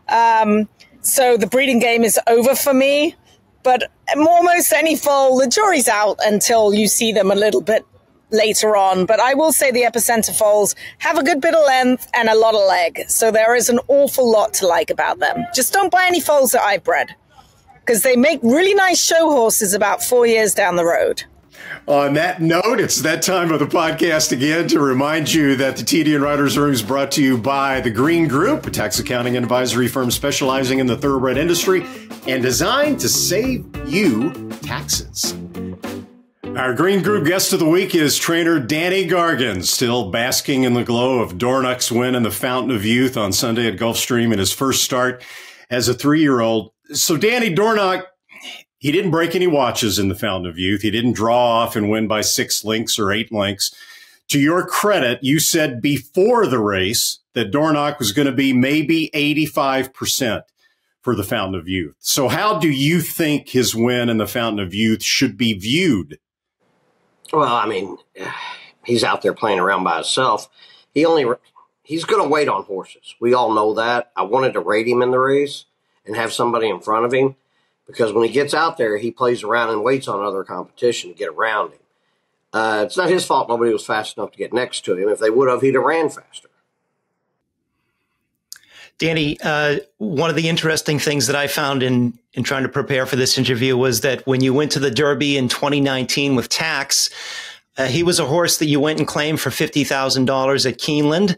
Um, so the breeding game is over for me. But almost any foal, the jury's out until you see them a little bit later on. But I will say the epicenter foals have a good bit of length and a lot of leg. So there is an awful lot to like about them. Just don't buy any foals that I've bred because they make really nice show horses about four years down the road.
On that note, it's that time of the podcast again to remind you that the TDN Writers Room is brought to you by the Green Group, a tax accounting and advisory firm specializing in the thoroughbred industry and designed to save you taxes. Our Green Group guest of the week is trainer Danny Gargan, still basking in the glow of Dornoch's win in the Fountain of Youth on Sunday at Gulfstream in his first start as a three year old. So, Danny Dornoch he didn't break any watches in the Fountain of Youth. He didn't draw off and win by six links or eight links. To your credit, you said before the race that Dornoch was going to be maybe 85% for the Fountain of Youth. So how do you think his win in the Fountain of Youth should be viewed?
Well, I mean, he's out there playing around by himself. He only he's going to wait on horses. We all know that. I wanted to rate him in the race and have somebody in front of him because when he gets out there, he plays around and waits on other competition to get around him. Uh, it's not his fault nobody was fast enough to get next to him. If they would have, he'd have ran faster.
Danny, uh, one of the interesting things that I found in in trying to prepare for this interview was that when you went to the Derby in 2019 with Tax, uh, he was a horse that you went and claimed for fifty thousand dollars at Keeneland,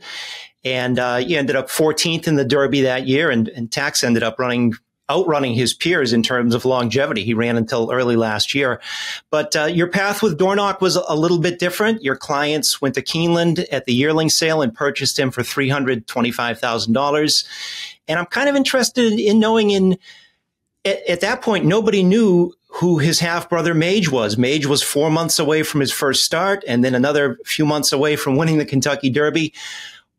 and uh, you ended up 14th in the Derby that year, and, and Tax ended up running outrunning his peers in terms of longevity. He ran until early last year. But uh, your path with Dornoch was a little bit different. Your clients went to Keeneland at the yearling sale and purchased him for $325,000. And I'm kind of interested in knowing in at, at that point, nobody knew who his half brother Mage was. Mage was four months away from his first start and then another few months away from winning the Kentucky Derby.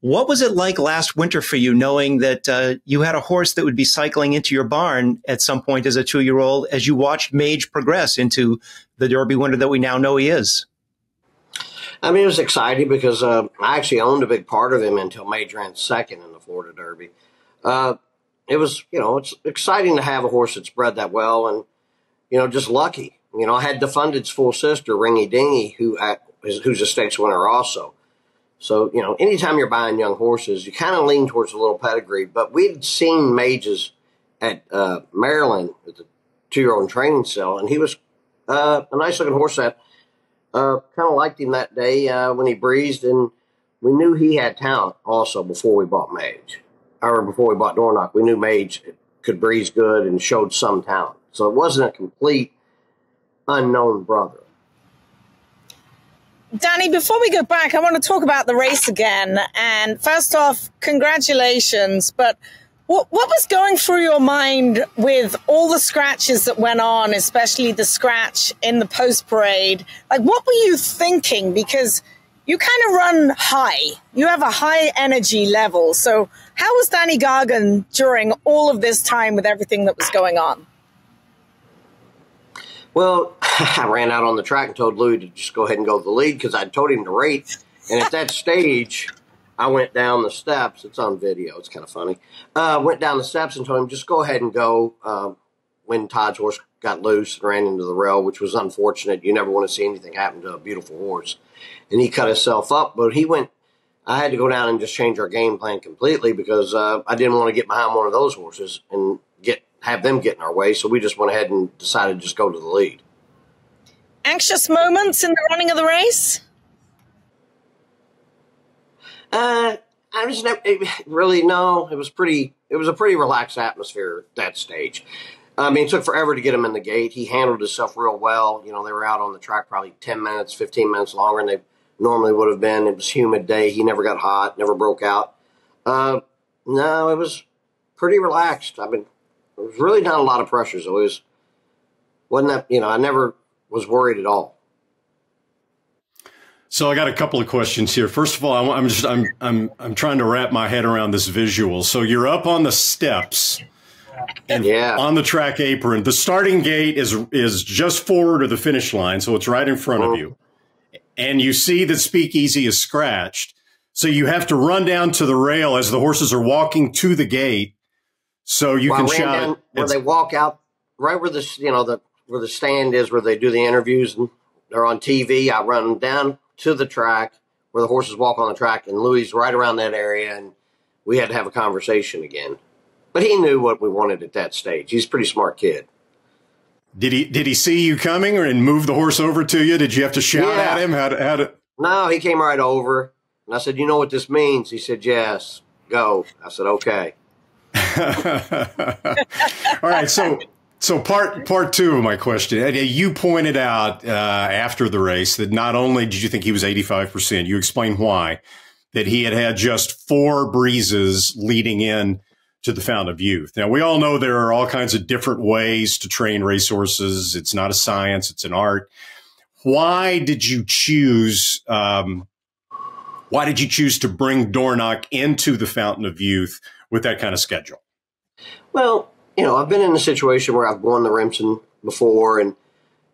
What was it like last winter for you, knowing that uh, you had a horse that would be cycling into your barn at some point as a two year old as you watched Mage progress into the Derby winner that we now know he is?
I mean, it was exciting because uh, I actually owned a big part of him until Mage ran second in the Florida Derby. Uh, it was, you know, it's exciting to have a horse that's bred that well and, you know, just lucky. You know, I had Defunded's full sister, Ringy Dingy, who who's a stakes winner also. So, you know, anytime you're buying young horses, you kind of lean towards a little pedigree. But we'd seen Mages at uh, Maryland at the two year old training cell, and he was uh, a nice looking horse that uh, kind of liked him that day uh, when he breezed, and we knew he had talent also before we bought Mage or before we bought Dornoch, we knew Mage could breeze good and showed some talent. So it wasn't a complete unknown brother.
Danny, before we go back, I want to talk about the race again. And first off, congratulations. But what, what was going through your mind with all the scratches that went on, especially the scratch in the post parade? Like, what were you thinking? Because you kind of run high. You have a high energy level. So, how was Danny Gargan during all of this time with everything that was going on?
Well, <laughs> I ran out on the track and told Luis to just go ahead and go to the lead because I told him to rate. And at that stage, I went down the steps. It's on video. It's kind of funny. Uh, went down the steps and told him just go ahead and go. Uh, when Todd's horse got loose and ran into the rail, which was unfortunate. You never want to see anything happen to a beautiful horse. And he cut himself up, but he went. I had to go down and just change our game plan completely because uh, I didn't want to get behind one of those horses and have them get in our way. So we just went ahead and decided to just go to the lead.
Anxious moments in the running of the race?
Uh, I was never really no. It was pretty. It was a pretty relaxed atmosphere at that stage. I mean, it took forever to get him in the gate. He handled himself real well. You know, they were out on the track probably 10 minutes, 15 minutes longer than they normally would have been. It was humid day. He never got hot, never broke out. Uh, no, it was pretty relaxed. I mean, it was really not a lot of pressure. So it was, wasn't that, you know, I never was worried at all.
So I got a couple of questions here. First of all, I'm just I'm I'm I'm trying to wrap my head around this visual. So you're up on the steps and yeah. on the track apron. The starting gate is is just forward of the finish line, so it's right in front of uh-huh. you. And you see that Speakeasy is scratched. So you have to run down to the rail as the horses are walking to the gate. So you well, can shout down
where they walk out right where the you know the where the stand is where they do the interviews and they're on TV. I run down to the track where the horses walk on the track and Luis right around that area and we had to have a conversation again. But he knew what we wanted at that stage. He's a pretty smart kid.
Did he did he see you coming or and move the horse over to you? Did you have to shout yeah. at him? How to, how to...
No, he came right over. And I said, "You know what this means?" He said, "Yes, go." I said, "Okay." <laughs>
All right, so so part part two of my question, you pointed out uh, after the race that not only did you think he was eighty five percent, you explained why that he had had just four breezes leading in to the Fountain of Youth. Now, we all know there are all kinds of different ways to train racehorses. It's not a science, it's an art. Why did you choose? Um, why did you choose to bring Dornoch into the Fountain of Youth with that kind of schedule?
Well, you know, I've been in a situation where I've won the Remsen before, and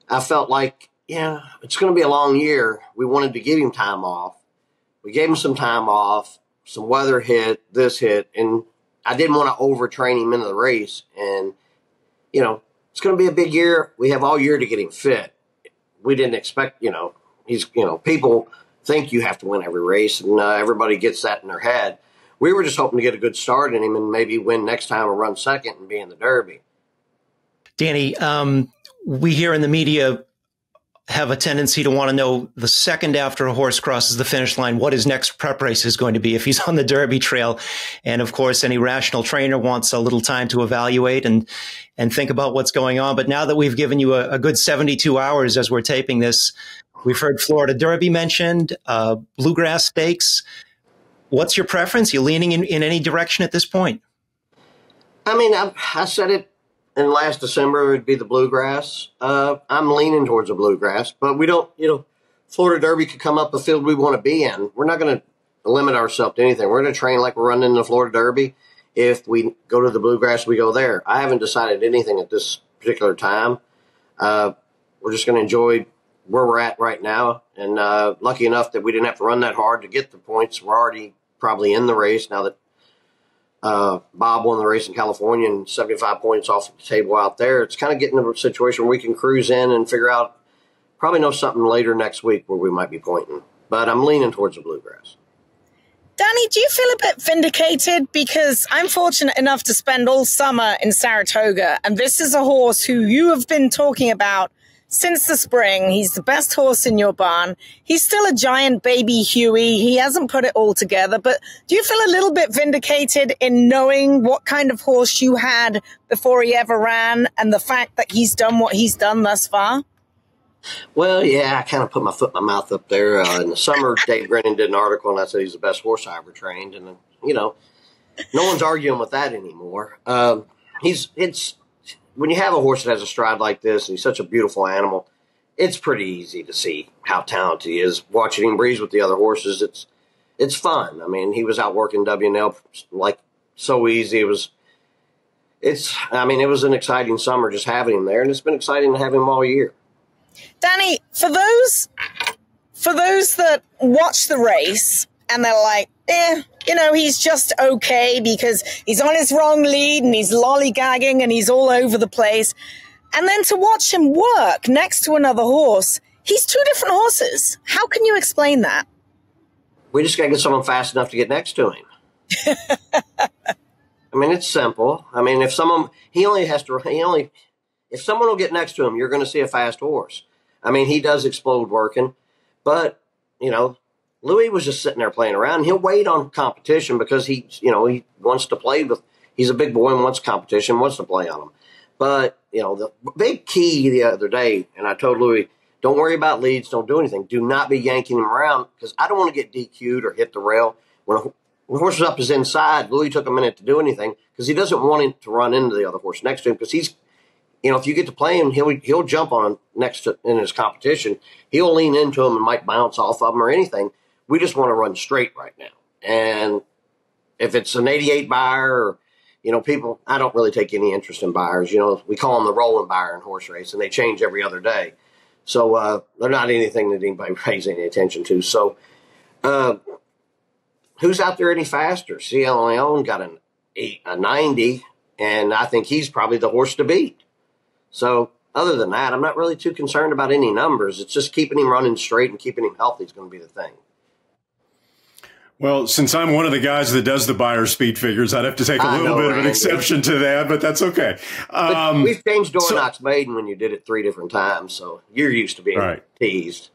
I felt like, yeah, it's going to be a long year. We wanted to give him time off. We gave him some time off. Some weather hit, this hit, and I didn't want to overtrain him into the race. And, you know, it's going to be a big year. We have all year to get him fit. We didn't expect, you know, he's, you know, people think you have to win every race, and uh, everybody gets that in their head. We were just hoping to get a good start in him and maybe win next time or run second and be in the Derby.
Danny, um, we hear in the media have a tendency to want to know the second after a horse crosses the finish line what his next prep race is going to be if he's on the Derby trail. And of course, any rational trainer wants a little time to evaluate and and think about what's going on. But now that we've given you a, a good 72 hours as we're taping this, we've heard Florida Derby mentioned, uh, Bluegrass Stakes. What's your preference? You leaning in, in any direction at this point?
I mean, I, I said it in last December it would be the bluegrass. Uh, I'm leaning towards the bluegrass, but we don't, you know, Florida Derby could come up a field we want to be in. We're not going to limit ourselves to anything. We're going to train like we're running in the Florida Derby. If we go to the bluegrass, we go there. I haven't decided anything at this particular time. Uh, we're just going to enjoy where we're at right now. And uh, lucky enough that we didn't have to run that hard to get the points. We're already probably in the race now that uh, Bob won the race in California and 75 points off the table out there. It's kind of getting to a situation where we can cruise in and figure out, probably know something later next week where we might be pointing. But I'm leaning towards the bluegrass.
Danny, do you feel a bit vindicated? Because I'm fortunate enough to spend all summer in Saratoga, and this is a horse who you have been talking about since the spring. He's the best horse in your barn. He's still a giant baby Huey. He hasn't put it all together, but do you feel a little bit vindicated in knowing what kind of horse you had before he ever ran and the fact that he's done what he's done thus far?
Well, yeah, I kind of put my foot in my mouth up there. Uh, in the summer, <laughs> Dave Brennan did an article, and I said he's the best horse I ever trained. And, you know, no one's arguing with that anymore. Um, he's, it's, when you have a horse that has a stride like this, and he's such a beautiful animal, it's pretty easy to see how talented he is. Watching him breeze with the other horses, it's it's fun. I mean, he was out working WNL like so easy. It was, it's. I mean, it was an exciting summer just having him there, and it's been exciting to have him all year.
Danny, for those for those that watch the race and they're like, eh, you know, he's just okay because he's on his wrong lead and he's lollygagging and he's all over the place. And then to watch him work next to another horse, he's two different horses. How can you explain that?
We just got to get someone fast enough to get next to him. <laughs> I mean, it's simple. I mean, if someone, he only has to, he only, if someone will get next to him, you're going to see a fast horse. I mean, he does explode working, but, you know, Luis was just sitting there playing around. He'll wait on competition because he, you know, he wants to play with. He's a big boy and wants competition, wants to play on them. But you know, the big key the other day, and I told Luis, don't worry about leads, don't do anything. Do not be yanking him around because I don't want to get DQ'd or hit the rail. When a, when horse is up his inside, Luis took a minute to do anything because he doesn't want him to run into the other horse next to him because he's you know, if you get to play him, he'll he'll jump on him next to in his competition. He'll lean into him and might bounce off of him or anything. We just want to run straight right now. And if it's an 88 Beyer, or, you know, people, I don't really take any interest in Beyers. You know, we call them the rolling Beyer in horse race and they change every other day. So, uh, they're not anything that anybody <laughs> pays any attention to. So, uh, who's out there any faster? Sierra Leone got an eight, a 90, and I think he's probably the horse to beat. So, other than that, I'm not really too concerned about any numbers. It's just keeping him running straight and keeping him healthy is going to be the thing.
Well, since I'm one of the guys that does the Beyer speed figures, I'd have to take a little know, bit of an exception to that, but that's okay.
Um, we've changed Dornox so, Maiden when you did it three different times, so you're used to being right. teased.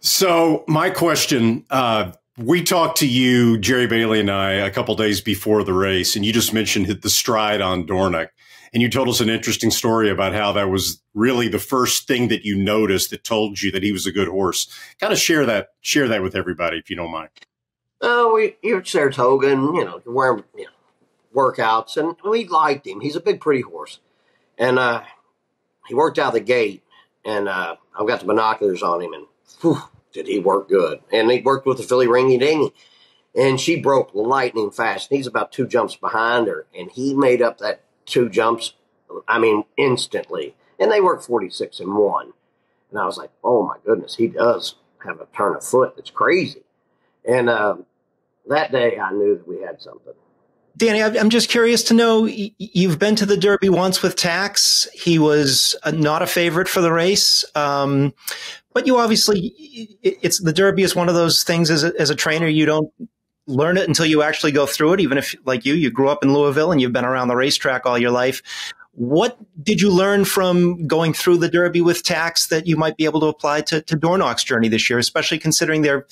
So, my question uh, we talked to you, Jerry Bailey and I, a couple days before the race, and you just mentioned the stride on Dornoch. And you told us an interesting story about how that was really the first thing that you noticed that told you that he was a good horse. Kind of share that, share that with everybody if you don't mind.
Oh, we you're at Saratoga, and you know, you're wearing you know, workouts, and we liked him. He's a big, pretty horse, and uh, he worked out the gate, and uh, I've got the binoculars on him, and whew, did he work good? And he worked with the filly Ringy Dingy, and she broke lightning fast. He's about two jumps behind her, and he made up that two jumps. I mean, instantly, and they worked forty six and one, and I was like, oh my goodness, he does have a turn of foot that's crazy, and. Uh, that day I knew that we had something.
Danny, I'm just curious to know you've been to the Derby once with Tax. He was uh, not a favorite for the race. Um, but you obviously, it's the Derby is one of those things as a, as a trainer, you don't learn it until you actually go through it. Even if, like you, you grew up in Louisville and you've been around the racetrack all your life. What did you learn from going through the Derby with Tax that you might be able to apply to, to Dornoch's journey this year, especially considering they're,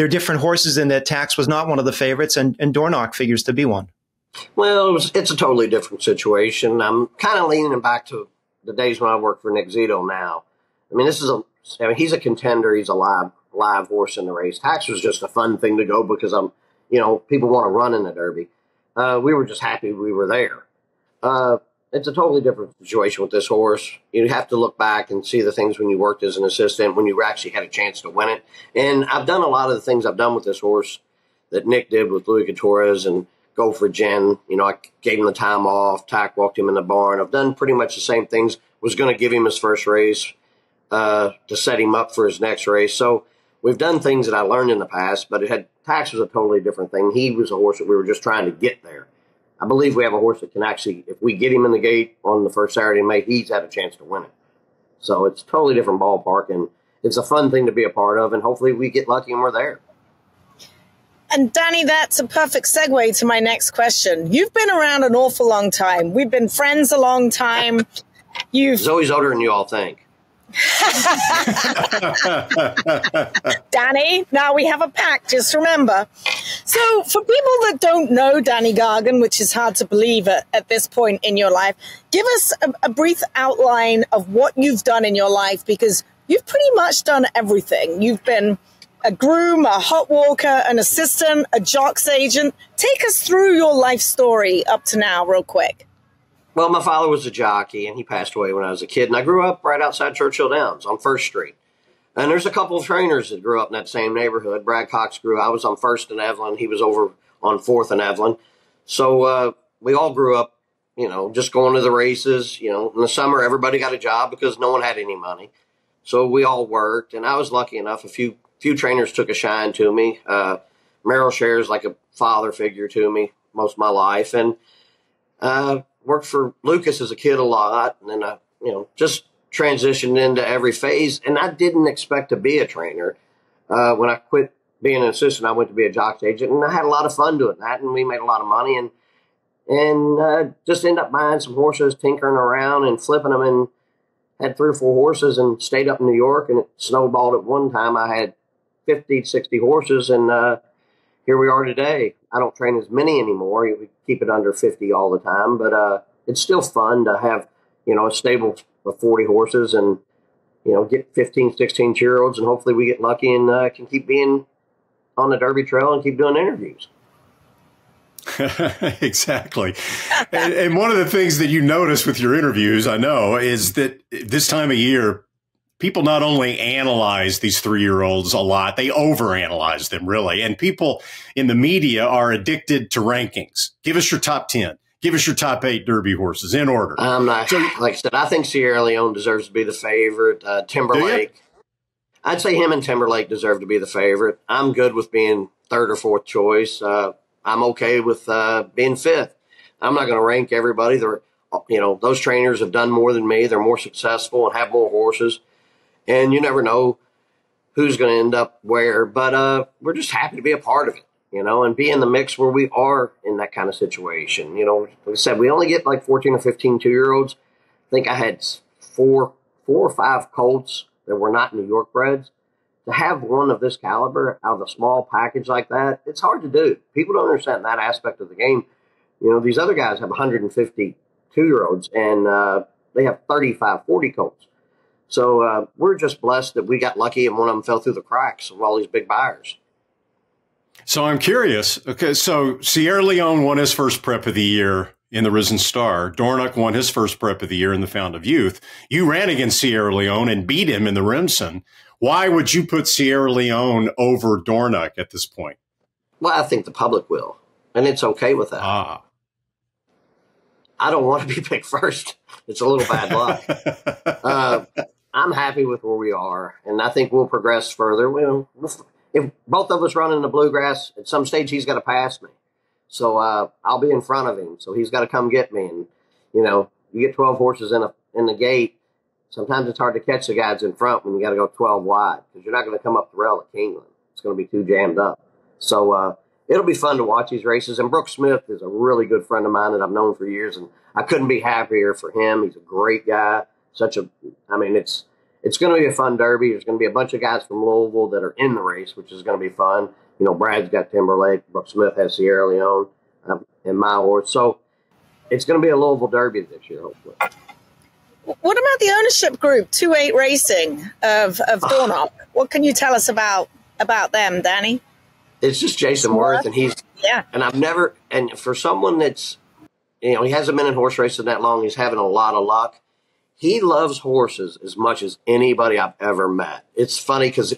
they're different horses in that Tax was not one of the favorites and, and Dornoch figures to be one?
Well, it was, it's a totally different situation. I'm kind of leaning back to the days when I worked for Nick Zito now. I mean, this is a, I mean, he's a contender. He's a live, live horse in the race. Tax was just a fun thing to go because I'm, you know, people want to run in the Derby. Uh, we were just happy we were there. Uh, it's a totally different situation with this horse. You have to look back and see the things when you worked as an assistant, when you actually had a chance to win it. And I've done a lot of the things I've done with this horse that Nick did with Louis Quatorze and Go for Gin. You know, I gave him the time off, tack walked him in the barn. I've done pretty much the same things. Was going to give him his first race uh, to set him up for his next race. So we've done things that I learned in the past, but it had tax was a totally different thing. He was a horse that we were just trying to get there. I believe we have a horse that can actually, if we get him in the gate on the first Saturday in May, he's had a chance to win it. So it's a totally different ballpark, and it's a fun thing to be a part of, and hopefully we get lucky and we're there.
And Danny, that's a perfect segue to my next question. You've been around an awful long time. We've been friends a long time. You've
always older than you all think. <laughs>
Danny, now we have a pact, just remember. So, for people that don't know Danny Gargan, which is hard to believe at, at this point in your life, give us a, a brief outline of what you've done in your life because you've pretty much done everything. You've been a groom, a hot walker, an assistant, a jocks agent. Take us through your life story up to now, real quick.
Well, my father was a jockey, and he passed away when I was a kid. And I grew up right outside Churchill Downs on First Street. And there's a couple of trainers that grew up in that same neighborhood. Brad Cox grew. I was on First and Evelyn. He was over on Fourth and Evelyn. So uh, we all grew up, you know, just going to the races. You know, in the summer, everybody got a job because no one had any money. So we all worked, and I was lucky enough. A few few trainers took a shine to me. Uh, Merrill shares like a father figure to me most of my life, and uh, worked for Lukas as a kid a lot, and then I, you know, just transitioned into every phase. And I didn't expect to be a trainer. Uh, when I quit being an assistant, I went to be a jocks agent, and I had a lot of fun doing that, and we made a lot of money, and and uh, just ended up buying some horses, tinkering around, and flipping them, and had three or four horses, and stayed up in New York, and it snowballed at one time. I had 50, 60 horses, and uh, here we are today. I don't train as many anymore. We keep it under 50 all the time, but uh, it's still fun to have, you know, a stable of 40 horses and, you know, get 15, 16 year olds, and hopefully we get lucky and uh, can keep being on the Derby Trail and keep doing interviews. <laughs>
exactly. and, and, one of the things that you notice with your interviews, I know, is that this time of year, people not only analyze these three year olds a lot, they overanalyze them really. And people in the media are addicted to rankings. Give us your top 10. Give us your top eight Derby horses in order.
I'm not, so, <sighs> like I said, I think Sierra Leone deserves to be the favorite. Uh, Timberlake, I'd say him and Timberlake deserve to be the favorite. I'm good with being third or fourth choice. Uh, I'm okay with uh, being fifth. I'm not going to rank everybody. They're, you know, those trainers have done more than me. They're more successful and have more horses and you never know who's going to end up where. But uh, we're just happy to be a part of it, you know, and be in the mix where we are in that kind of situation. You know, like I said, we only get like 14 or 15 two year olds. I think I had four, four or five colts that were not New York breds. To have one of this caliber out of a small package like that, it's hard to do. People don't understand that aspect of the game. You know, these other guys have 150 two year olds and uh, they have 35, 40 colts. So uh, we're just blessed that we got lucky and one of them fell through the cracks of all these big buyers.
So I'm curious. Okay, so Sierra Leone won his first prep of the year in the Risen Star. Dornoch won his first prep of the year in the Fountain of Youth. You ran against Sierra Leone and beat him in the Remsen. Why would you put Sierra Leone over Dornoch at this point?
Well, I think the public will, and it's okay with that.
Ah.
I don't want to be <laughs> picked first. It's a little bad luck. <laughs> uh, I'm happy with where we are, and I think we'll progress further. We'll, if both of us run in the bluegrass, at some stage he's got to pass me. So uh, I'll be in front of him. So he's got to come get me. And you know, you get 12 horses in a in the gate. Sometimes it's hard to catch the guys in front when you got to go 12 wide because you're not going to come up the rail at Keeneland. It's going to be too jammed up. So uh, it'll be fun to watch these races. And Brooke Smith is a really good friend of mine that I've known for years, and I couldn't be happier for him. He's a great guy. Such a, I mean, it's it's going to be a fun derby. There's going to be a bunch of guys from Louisville that are in the race, which is going to be fun. You know, Brad's got Timberlake, Brooke Smith has Sierra Leone, um, and my horse. So it's going to be a Louisville Derby this year, hopefully.
What about the ownership group, Two Eight Racing of of <sighs> Dornoch? what can you tell us about about them, Danny?
It's just Jayson Werth, and he's
yeah.
And I've never, and for someone that's, you know, he hasn't been in horse racing that long, he's having a lot of luck. He loves horses as much as anybody I've ever met. It's funny because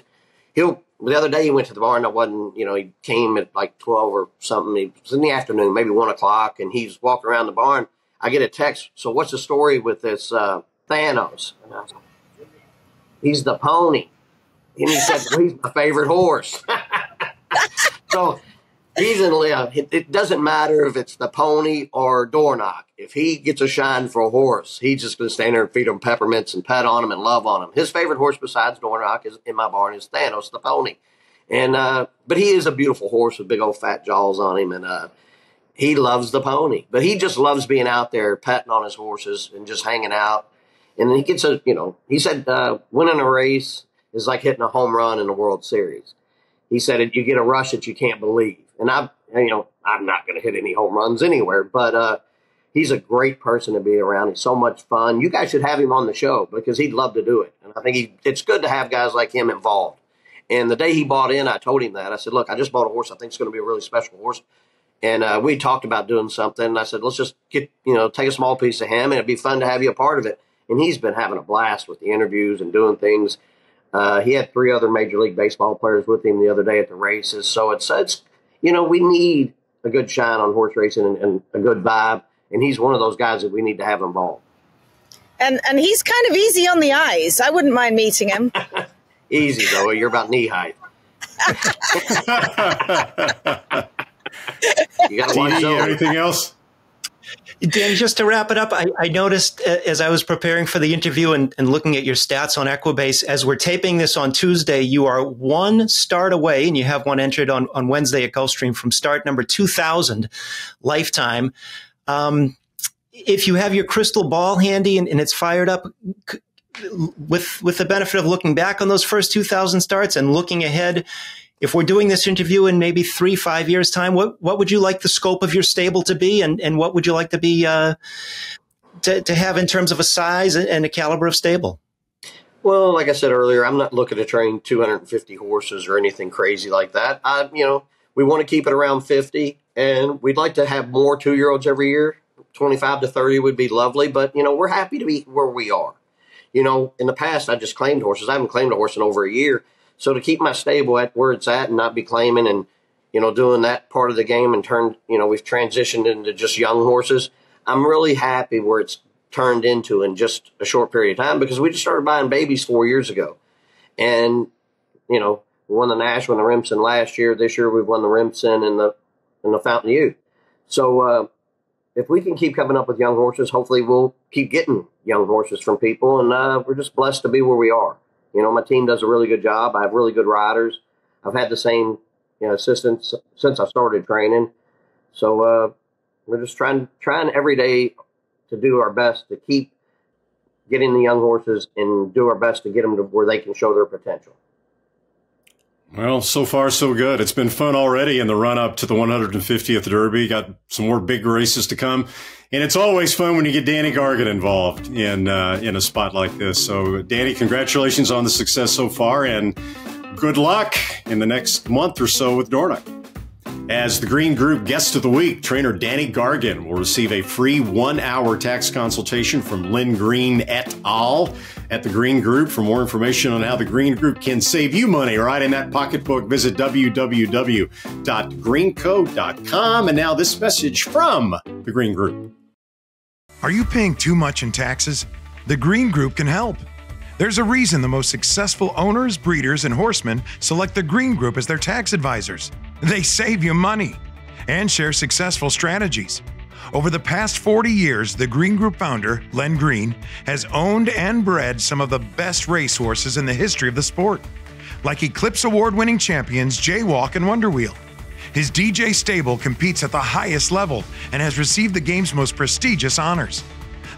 he'll the other day he went to the barn. I wasn't, you know, he came at like 12 or something. It was in the afternoon, maybe one o'clock, and he's walking around the barn. I get a text. So what's the story with this uh, Thanos? he's the pony. And he said, well, he's my favorite horse. <laughs> so he's in live. It doesn't matter if it's the pony or Dornoch. If he gets a shine for a horse, he's just going to stand there and feed him peppermints and pet on him and love on him. His favorite horse besides Dornoch is in my barn is Thanos, the pony. And uh, but he is a beautiful horse with big old fat jaws on him, and uh, he loves the pony. But he just loves being out there petting on his horses and just hanging out. And he gets a, you know, he said uh, winning a race is like hitting a home run in the World Series. He said you get a rush that you can't believe and I, you know, I'm not going to hit any home runs anywhere, but uh, he's a great person to be around. He's so much fun. You guys should have him on the show because he'd love to do it. And I think he, it's good to have guys like him involved. And the day he bought in, I told him that. I said, look, I just bought a horse. I think it's going to be a really special horse. And uh, we talked about doing something. And I said, let's just get, you know, take a small piece of him and it'd be fun to have you a part of it. And he's been having a blast with the interviews and doing things. Uh, he had three other Major League Baseball players with him the other day at the races. So it's, it's, you know, we need a good shine on horse racing and, and, a good vibe. And he's one of those guys that we need to have involved.
And and he's kind of easy on the eyes. I wouldn't mind meeting him. <laughs>
easy though. You're about knee height. <laughs>
you got to watch Anything else?
Dan, just to wrap it up, I, I, noticed uh, as I was preparing for the interview and, and, looking at your stats on Equibase, as we're taping this on Tuesday, you are one start away, and you have one entered on, on Wednesday at Gulfstream from start number 2000 lifetime. Um, if you have your crystal ball handy and, and it's fired up, with with the benefit of looking back on those first 2000 starts and looking ahead if we're doing this interview in maybe three, five years time, what, what would you like the scope of your stable to be? And, and what would you like to be, uh, to, to have in terms of a size and a caliber of stable?
Well, like I said earlier, I'm not looking to train 250 horses or anything crazy like that. I, you know, we want to keep it around 50 and we'd like to have more two year olds every year. 25 to 30 would be lovely, but you know, we're happy to be where we are. You know, in the past, I just claimed horses. I haven't claimed a horse in over a year. So to keep my stable at where it's at and not be claiming and, you know, doing that part of the game and turn, you know, we've transitioned into just young horses. I'm really happy where it's turned into in just a short period of time because we just started buying babies four years ago. And, you know, we won the Nashua and the Remsen last year. This year we've won the Remsen and the, and the Fountain Youth. So, uh, if we can keep coming up with young horses, hopefully we'll keep getting young horses from people. And uh, we're just blessed to be where we are. You know, my team does a really good job. I have really good riders. I've had the same you know assistants since I started training. So uh, we're just trying trying every day to do our best to keep getting the young horses and do our best to get them to where they can show their potential.
Well, so far so good. It's been fun already in the run up to the 150th Derby. Got some more big races to come, and it's always fun when you get Danny Gargan involved in uh, in a spot like this. So, Danny, congratulations on the success so far, and good luck in the next month or so with Dornoch. As the Green Group Guest of the Week, trainer Danny Gargan will receive a free one hour tax consultation from Len Green et al. at the Green Group. For more information on how the Green Group can save you money right in that pocketbook, visit www.greenco.com. And now, this message from the Green Group.
Are you paying too much in taxes? The Green Group can help. There's a reason the most successful owners, breeders, and horsemen select the Green Group as their tax advisors. They save you money and share successful strategies. Over the past 40 years, the Green Group founder, Len Green, has owned and bred some of the best racehorses in the history of the sport, like Eclipse Award winning champions Jaywalk and Wonder Wheel. His DJ stable competes at the highest level and has received the game's most prestigious honors.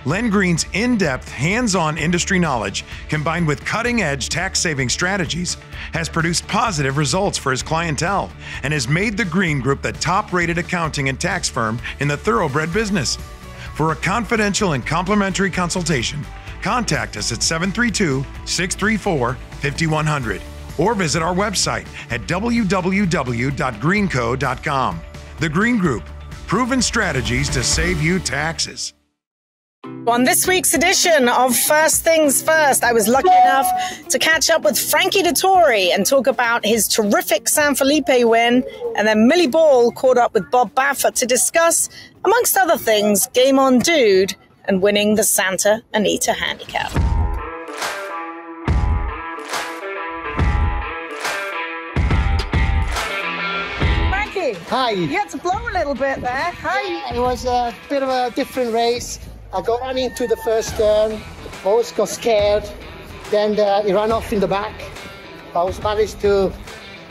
Len Green's in depth, hands on industry knowledge, combined with cutting edge tax saving strategies, has produced positive results for his clientele and has made the Green Group the top rated accounting and tax firm in the thoroughbred business. For a confidential and complimentary consultation, contact us at 732 634 5100 or visit our website at www.greenco.com. The Green Group, proven strategies to save you taxes.
On this week's edition of First Things First, I was lucky enough to catch up with Frankie Dettori and talk about his terrific San Felipe win. And then Millie Ball caught up with Bob Baffert to discuss, amongst other things, Game On Dude and winning the Santa Anita Handicap.
Hi.
You had to blow a little bit there. Hi.
It was a bit of a different race. I got run into the first turn. Always got scared. Then uh, he ran off in the back. I was managed to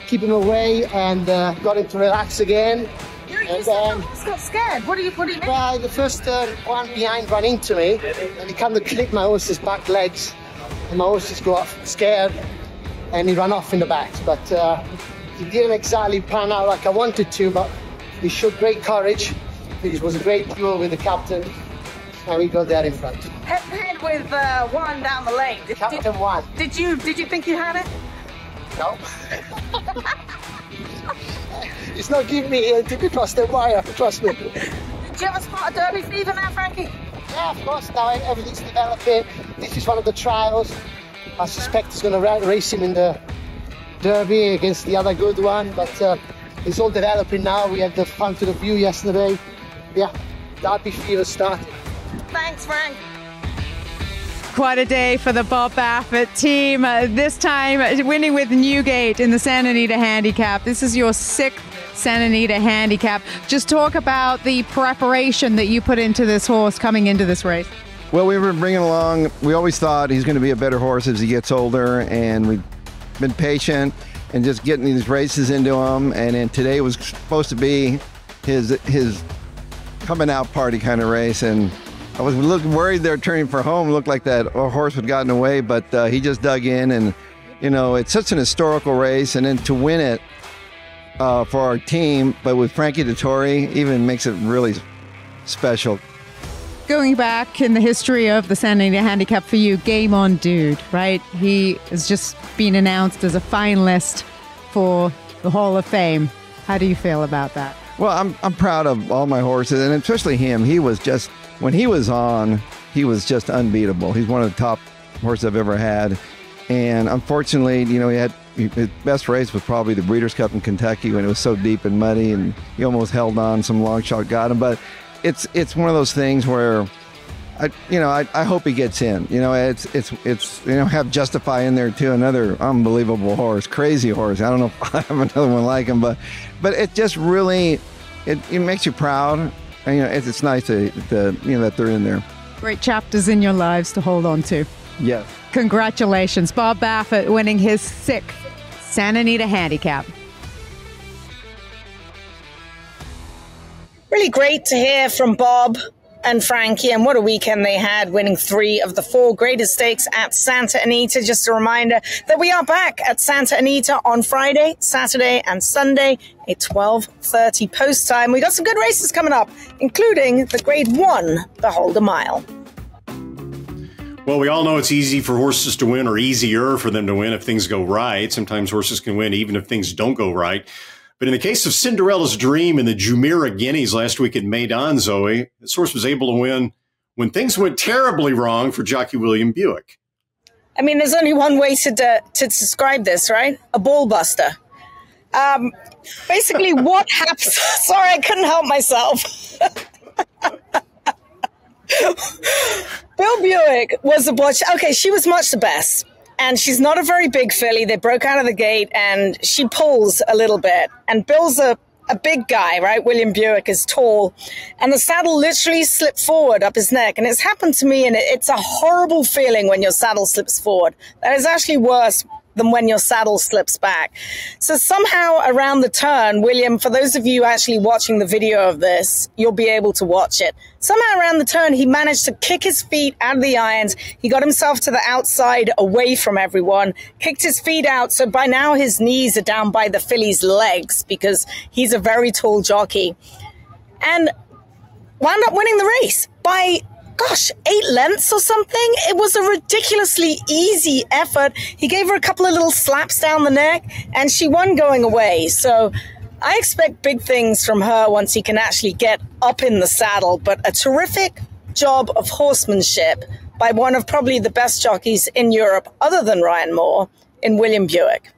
keep him away and uh, got him to relax again.
You, you um, got scared. What do you What do you mean?
Well, the first turn, one behind ran into me, and he kind of clipped my horse's back legs, and my horse just got scared, and he ran off in the back. But uh, he didn't exactly pan out like I wanted to, but he showed great courage. It was a great duel with the captain, and we got there in front.
Head to head with uh, one down the lane. Did,
Captain
did,
one.
Did you Did you think you had it?
No. <laughs> it's not giving me uh, to cross the wire, trust me.
Did you ever spot a Derby fever now, Frankie?
Yeah, of course. Now everything's developing. This is one of the trials. I suspect he's going to race him in the Derby against the other good one, but uh, it's all developing now. We had the front to the view yesterday. Yeah, Derby fever started.
Thanks, Frank.
Quite a day for the Bob Baffert team. Uh, this time uh, winning with Newgate in the Santa Anita Handicap. This is your sixth Santa Anita Handicap. Just talk about the preparation that you put into this horse coming into this race.
Well, we were bringing along, we always thought he's going to be a better horse as he gets older, and we've been patient and just getting these races into him. And then today was supposed to be his his coming out party kind of race, and I was looking worried they're turning for home. Looked like that horse had gotten away, but uh, he just dug in, and you know it's such an historical race, and then to win it uh, for our team, but with Frankie Dettori, even makes it really special.
Going back in the history of the Santa Anita Handicap for you, Game On Dude, right? He has just been announced as a finalist for the Hall of Fame. How do you feel about that?
Well, I'm, I'm proud of all my horses, and especially him. He was just, when he was on, he was just unbeatable. He's one of the top horses I've ever had. And unfortunately, you know, he had his best race was probably the Breeders' Cup in Kentucky when it was so deep and muddy, and he almost held on. Some long shot got him, but it's it's one of those things where, I you know I, I hope he gets in. You know, it's it's it's you know have Justify in there too, another unbelievable horse, crazy horse. I don't know <laughs> if I have another one like him, but but it just really it, it makes you proud. And, you know, it's, it's nice to, to you know that they're in there.
Great chapters in your lives to hold on to.
Yes.
Congratulations, Bob Baffert winning his sixth Santa Anita Handicap.
Really great to hear from Bob and Frankie, and what a weekend they had, winning three of the four greatest stakes at Santa Anita. Just a reminder that we are back at Santa Anita on Friday, Saturday, and Sunday at 12.30 post time. We got some good races coming up, including the Grade 1, the Beholder Mile.
Well, we all know it's easy for horses to win or easier for them to win if things go right. Sometimes horses can win even if things don't go right. But in the case of Cinderella's Dream and the Jumeirah Guineas last week at Meydan, Zoe, the horse was able to win when things went terribly wrong for jockey William Buick.
I mean, there's only one way to, de- to describe this, right? A ball buster. Um, basically, <laughs> what happens? <laughs> Sorry, I couldn't help myself. <laughs> Bill Buick was the boy. Okay, she was much the best. And she's not a very big filly. They broke out of the gate and she pulls a little bit. And Bill's a, a big guy, right? William Buick is tall. And the saddle literally slipped forward up his neck. And it's happened to me. And it, it's a horrible feeling when your saddle slips forward. That is actually worse than when your saddle slips back. So somehow around the turn, William, for those of you actually watching the video of this, you'll be able to watch it. Somehow around the turn, he managed to kick his feet out of the irons. He got himself to the outside away from everyone, kicked his feet out. So by now his knees are down by the filly's legs because he's a very tall jockey. And wound up winning the race by gosh, eight lengths or something. It was a ridiculously easy effort. He gave her a couple of little slaps down the neck and she won going away. So I expect big things from her once he can actually get up in the saddle, but a terrific job of horsemanship by one of probably the best jockeys in Europe, other than Ryan Moore, in William Buick.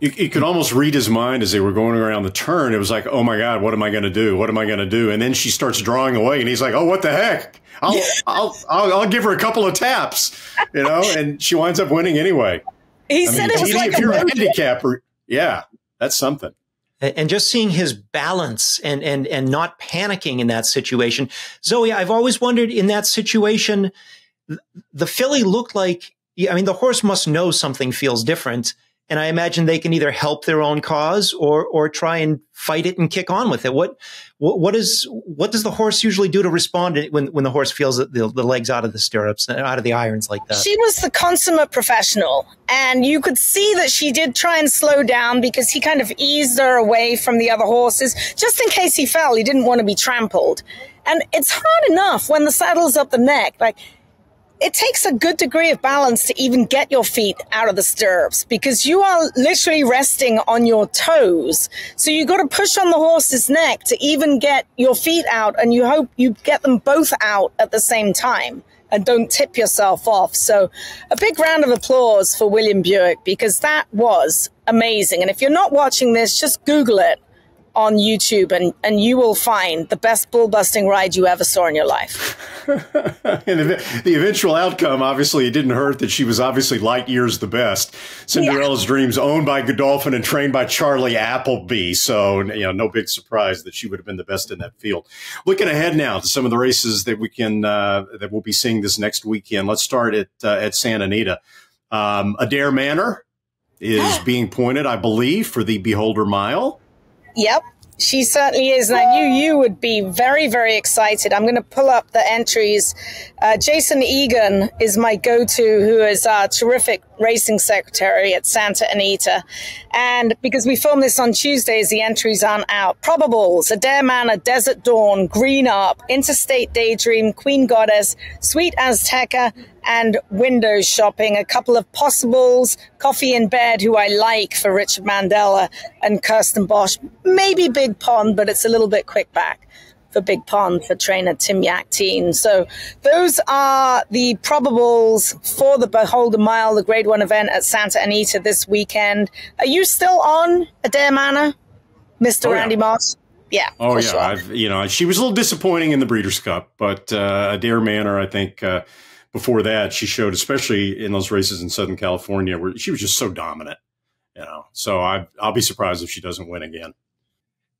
You, you, could almost read his mind as they were going around the turn. It was like, oh my God, what am I going to do? What am I going to do? And then she starts drawing away, and he's like, oh, what the heck? I'll, <laughs> I'll, I'll, I'll, give her a couple of taps, you know, and she winds up winning anyway.
He I said mean, it was like
if a you're a handicapper, yeah, that's something.
And just seeing his balance and, and, and not panicking in that situation. Zoe, I've always wondered in that situation, the filly looked like, I mean, the horse must know something feels different and I imagine they can either help their own cause or or try and fight it and kick on with it. What what, is what does the horse usually do to respond when when the horse feels the, the legs out of the stirrups, and out of the irons like that?
She was the consummate professional, and you could see that she did try and slow down because he kind of eased her away from the other horses just in case he fell. He didn't want to be trampled. And it's hard enough when the saddle's up the neck. Like it takes a good degree of balance to even get your feet out of the stirrups because you are literally resting on your toes. So you've got to push on the horse's neck to even get your feet out and you hope you get them both out at the same time and don't tip yourself off. So a big round of applause for William Buick because that was amazing. And if you're not watching this, just Google it on YouTube and, and you will find the best bull busting ride you ever saw in your life. <laughs>
and the eventual outcome, obviously, it didn't hurt that she was obviously light years the best. Cinderella's yeah. Dreams, owned by Godolphin and trained by Charlie Appleby. So, you know, no big surprise that she would have been the best in that field. Looking ahead now to some of the races that we can, uh, that we'll be seeing this next weekend. Let's start at, uh, at Santa Anita. Um, Adare Manor is <gasps> being pointed, I believe, for the Beholder Mile.
Yep. She certainly is. And I knew you would be very, very excited. I'm going to pull up the entries. Uh, Jason Egan is my go to, who is our terrific racing secretary at Santa Anita. And because we filmed this on Tuesdays, the entries aren't out. Probables, Adare Manor, Desert Dawn, Green Up, Interstate Daydream, Queen Goddess, Sweet Azteca, and window shopping, a couple of possibles, Coffee in Bed, who I like for Richard Mandella and Kirsten Bosch. Maybe Big Pond, but it's a little bit quick back for Big Pond for trainer Tim Yakteen. So those are the probables for the Beholder Mile, the grade one event at Santa Anita this weekend. Are you still on Adare Manor, Mr.
Oh, yeah.
Randy Moss? Yeah.
Oh, yeah. Sure. I've, you know, she was a little disappointing in the Breeders' Cup, but uh, Adare Manor, I think, uh, before that, she showed, especially in those races in Southern California, where she was just so dominant. You know, so I, I'll be surprised if she doesn't win again.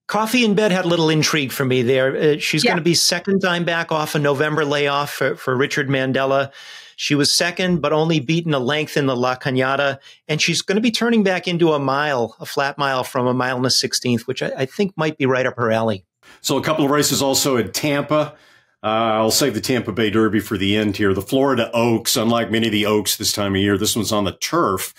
Coffee in Bed had a little intrigue for me there. Uh, she's yeah. going to be second time back off a November layoff for, for Richard Mandella. She was second, but only beaten a length in the La Cañada. And she's going to be turning back into a mile, a flat mile from a mile and a 16th, which I, I think might be right up her alley.
So a couple of races also at Tampa. Uh, I'll save the Tampa Bay Derby for the end here. The Florida Oaks, unlike many of the Oaks this time of year, this one's on the turf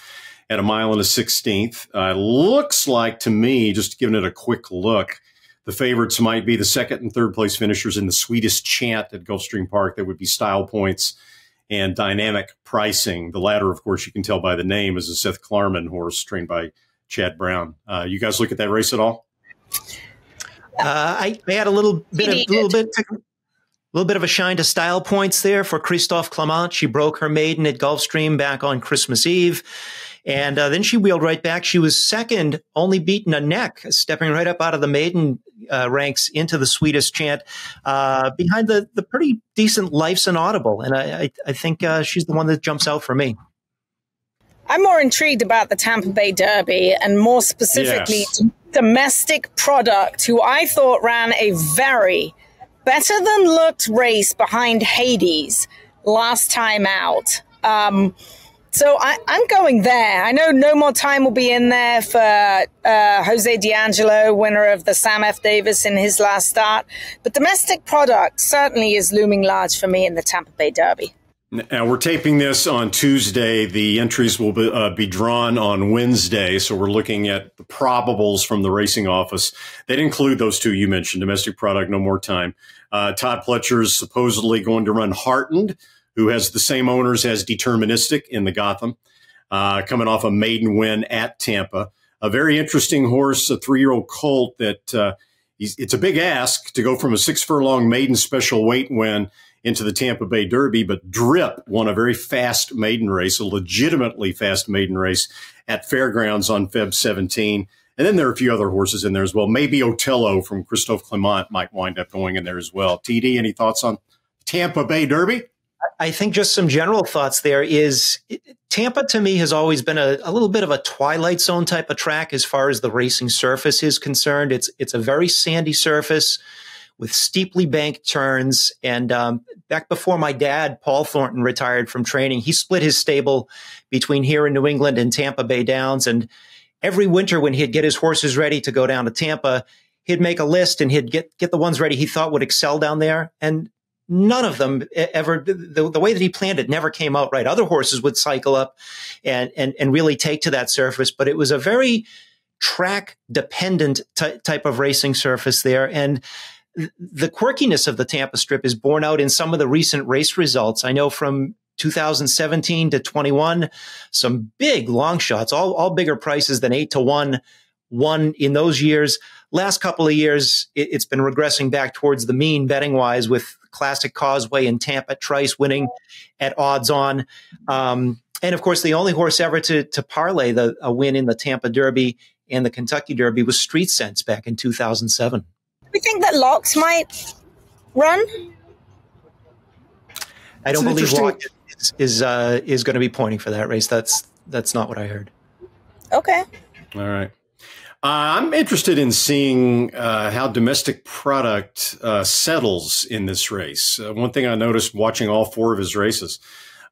at a mile and a 16th. Uh, looks like to me, just giving it a quick look, the favorites might be the second and third place finishers in the sweetest chant at Gulfstream Park. That would be style points and dynamic pricing. The latter, of course, you can tell by the name, is a Seth Klarman horse trained by Chad Brown. Uh, you guys look at that race at all?
Uh, I, I, had a little bit, of, little bit, little bit of a shine to style points there for Christophe Clement. She broke her maiden at Gulfstream back on Christmas Eve. And uh, then she wheeled right back. She was second, only beaten a neck, stepping right up out of the maiden uh, ranks into the sweetest chant uh, behind the, the pretty decent Life's Inaudible. And I, I, I think uh, she's the one that jumps out for me.
I'm more intrigued about the Tampa Bay Derby and more specifically yes. domestic product, who I thought ran a very better than looked race behind Hades last time out. Um, So I, am going there. I know no more time will be in there for uh, Jose D'Angelo, winner of the Sam F. Davis in his last start. But domestic product certainly is looming large for me in the Tampa Bay Derby.
Now we're taping this on Tuesday. The entries will be, uh, be, drawn on Wednesday, so we're looking at the probables from the racing office. That include those two you mentioned: domestic product, no more time. Uh, Todd Pletcher is supposedly going to run Heartened who has the same owners as Deterministic in the Gotham, uh, coming off a maiden win at Tampa. A very interesting horse, a three year old colt that uh, it's a big ask to go from a six furlong maiden special weight win into the Tampa Bay Derby, but Drip won a very fast maiden race, a legitimately fast maiden race at Fairgrounds on Feb 17. And then there are a few other horses in there as well. Maybe Otello from Christophe Clement might wind up going in there as well. TD, any thoughts on Tampa Bay Derby?
I think just some general thoughts there is Tampa to me has always been a, a, little bit of a twilight zone type of track as far as the racing surface is concerned. It's it's a very sandy surface with steeply banked turns. And um, back before my dad, Paul Thornton, retired from training, he split his stable between here in New England and Tampa Bay Downs. And every winter when he'd get his horses ready to go down to Tampa, he'd make a list and he'd get get the ones ready he thought would excel down there. And none of them ever the, the way that he planned it never came out right. Other horses would cycle up and and and really take to that surface, but it was a very track dependent type of racing surface there and the quirkiness of the Tampa Strip is borne out in some of the recent race results. I know from 2017 to 21, some big long shots, all, all bigger prices than eight to one, one in those years. Last couple of years, it, has been regressing back towards the mean betting wise with Classic Causeway and Tapit Trice winning at odds on. Um, and of course, the only horse ever to, to parlay the, a win in the Tampa Derby and the Kentucky Derby was Street Sense back in 2007.
We think that Locks might run.
I don't believe Locks is is, uh, is going to be pointing for that race. That's that's not what I heard.
Okay.
All right. Uh, I'm interested in seeing uh, how domestic product uh, settles in this race. Uh, one thing I noticed watching all four of his races.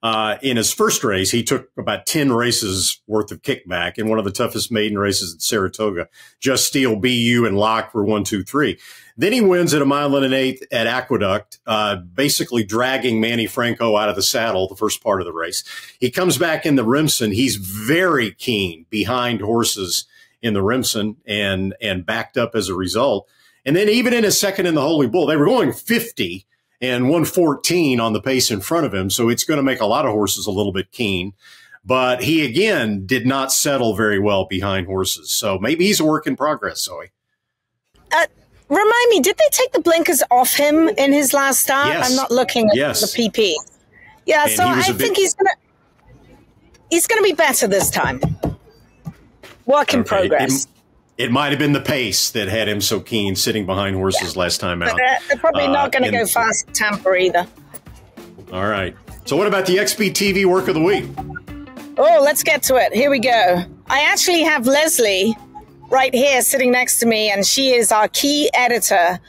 Uh, in his first race, he took about 10 races worth of kickback in one of the toughest maiden races at Saratoga. Just Steel, BU, and Locke were one, two, three. Then he wins at a mile and an eighth at Aqueduct, uh, basically dragging Manny Franco out of the saddle the first part of the race. He comes back in the Remsen. He's very keen behind horses in the Remsen and and backed up as a result. And then even in his second in the Holy Bull, they were going 50 and 114 on the pace in front of him. So it's going to make a lot of horses a little bit keen. But he again did not settle very well behind horses. So maybe he's a work in progress, Zoe.
Uh, remind me, did they take the blinkers off him in his last start?
Yes.
I'm not looking at
yes.
the PP. Yeah,
and
so I think he's gonna he's gonna be better this time. Work in okay. progress.
It, it might have been the pace that had him so keen sitting behind horses yeah. last time out.
But, uh, they're probably uh, not going to go fast Tampa either.
All right. So, what about the XBTV work of the week?
Oh, let's get to it. Here we go. I actually have Leslie right here sitting next to me, and she is our key editor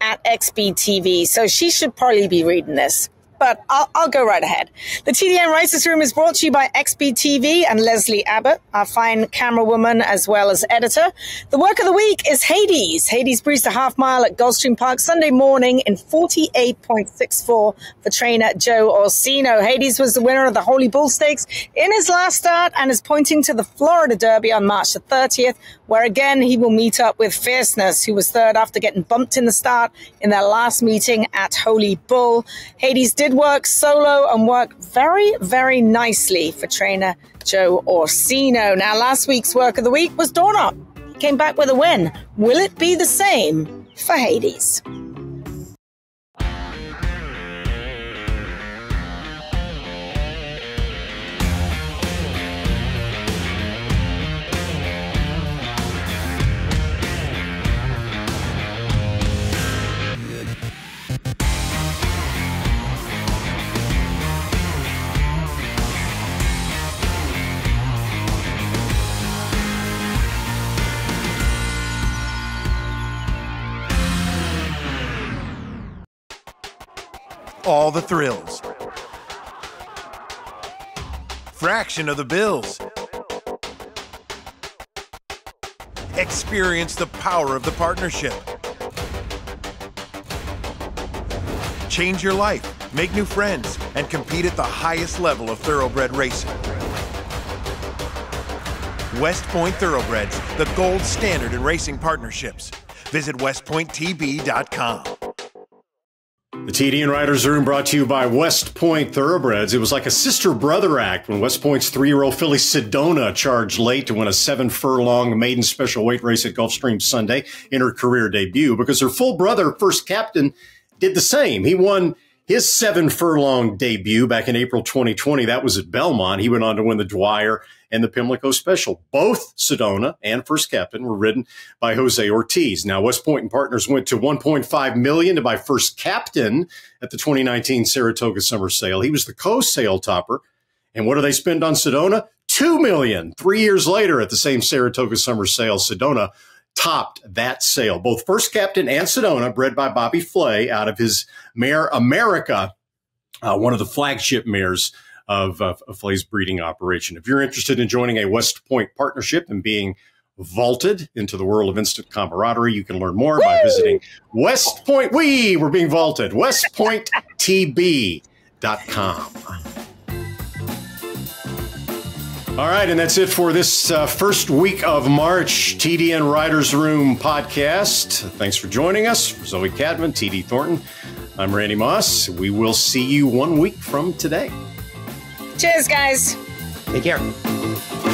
at XBTV. So she should probably be reading this but I'll, I'll, go right ahead. The TDN Writers Room is brought to you by XBTV and Leslie Abbott, our fine camera woman as well as editor. The work of the week is Hades. Hades breezed a half mile at Gulfstream Park Sunday morning in 48.64 for trainer Joe Orsino. Hades was the winner of the Holy Bull Stakes in his last start and is pointing to the Florida Derby on March the 30th, where again he will meet up with Fierceness, who was third after getting bumped in the start in their last meeting at Holy Bull. Hades did work solo and work very, very nicely for trainer Joe Orsino. Now, last week's work of the week was Dawn Up. He came back with a win. Will it be the same for Hades?
All the thrills. fraction of the bills. Experience the power of the partnership. Change your life, make new friends, and compete at the highest level of thoroughbred racing. West Point Thoroughbreds, the gold standard in racing partnerships. Visit westpointtb.com.
The TDN Writers Room brought to you by West Point Thoroughbreds. It was like a sister brother act when West Point's three year old filly Sedona charged late to win a seven furlong maiden special weight race at Gulfstream Sunday in her career debut because her full brother, first captain, did the same. He won his seven furlong debut back in April 2020. That was at Belmont. He went on to win the Dwyer and the Pimlico Special. Both Sedona and First Captain were ridden by Jose Ortiz. Now, West Point and Partners went to 1.5 million to buy First Captain at the 2019 Saratoga Summer Sale. He was the co-sale topper. And what do they spend on Sedona? Two million. Three years later, at the same Saratoga Summer Sale, Sedona topped that sale. Both First Captain and Sedona, bred by Bobby Flay out of his mare America, uh, one of the flagship mares of, of, of Flay's breeding operation. If you're interested in joining a West Point partnership and being vaulted into the world of instant camaraderie, you can learn more Woo! by visiting West Point. We were being vaulted. WestPointTB.com. All right, and that's it for this uh, first week of March TDN Writers Room podcast. Thanks for joining us. For Zoe Cadman, TD Thornton, I'm Randy Moss. We will see you one week from today.
Cheers, guys.
Take care.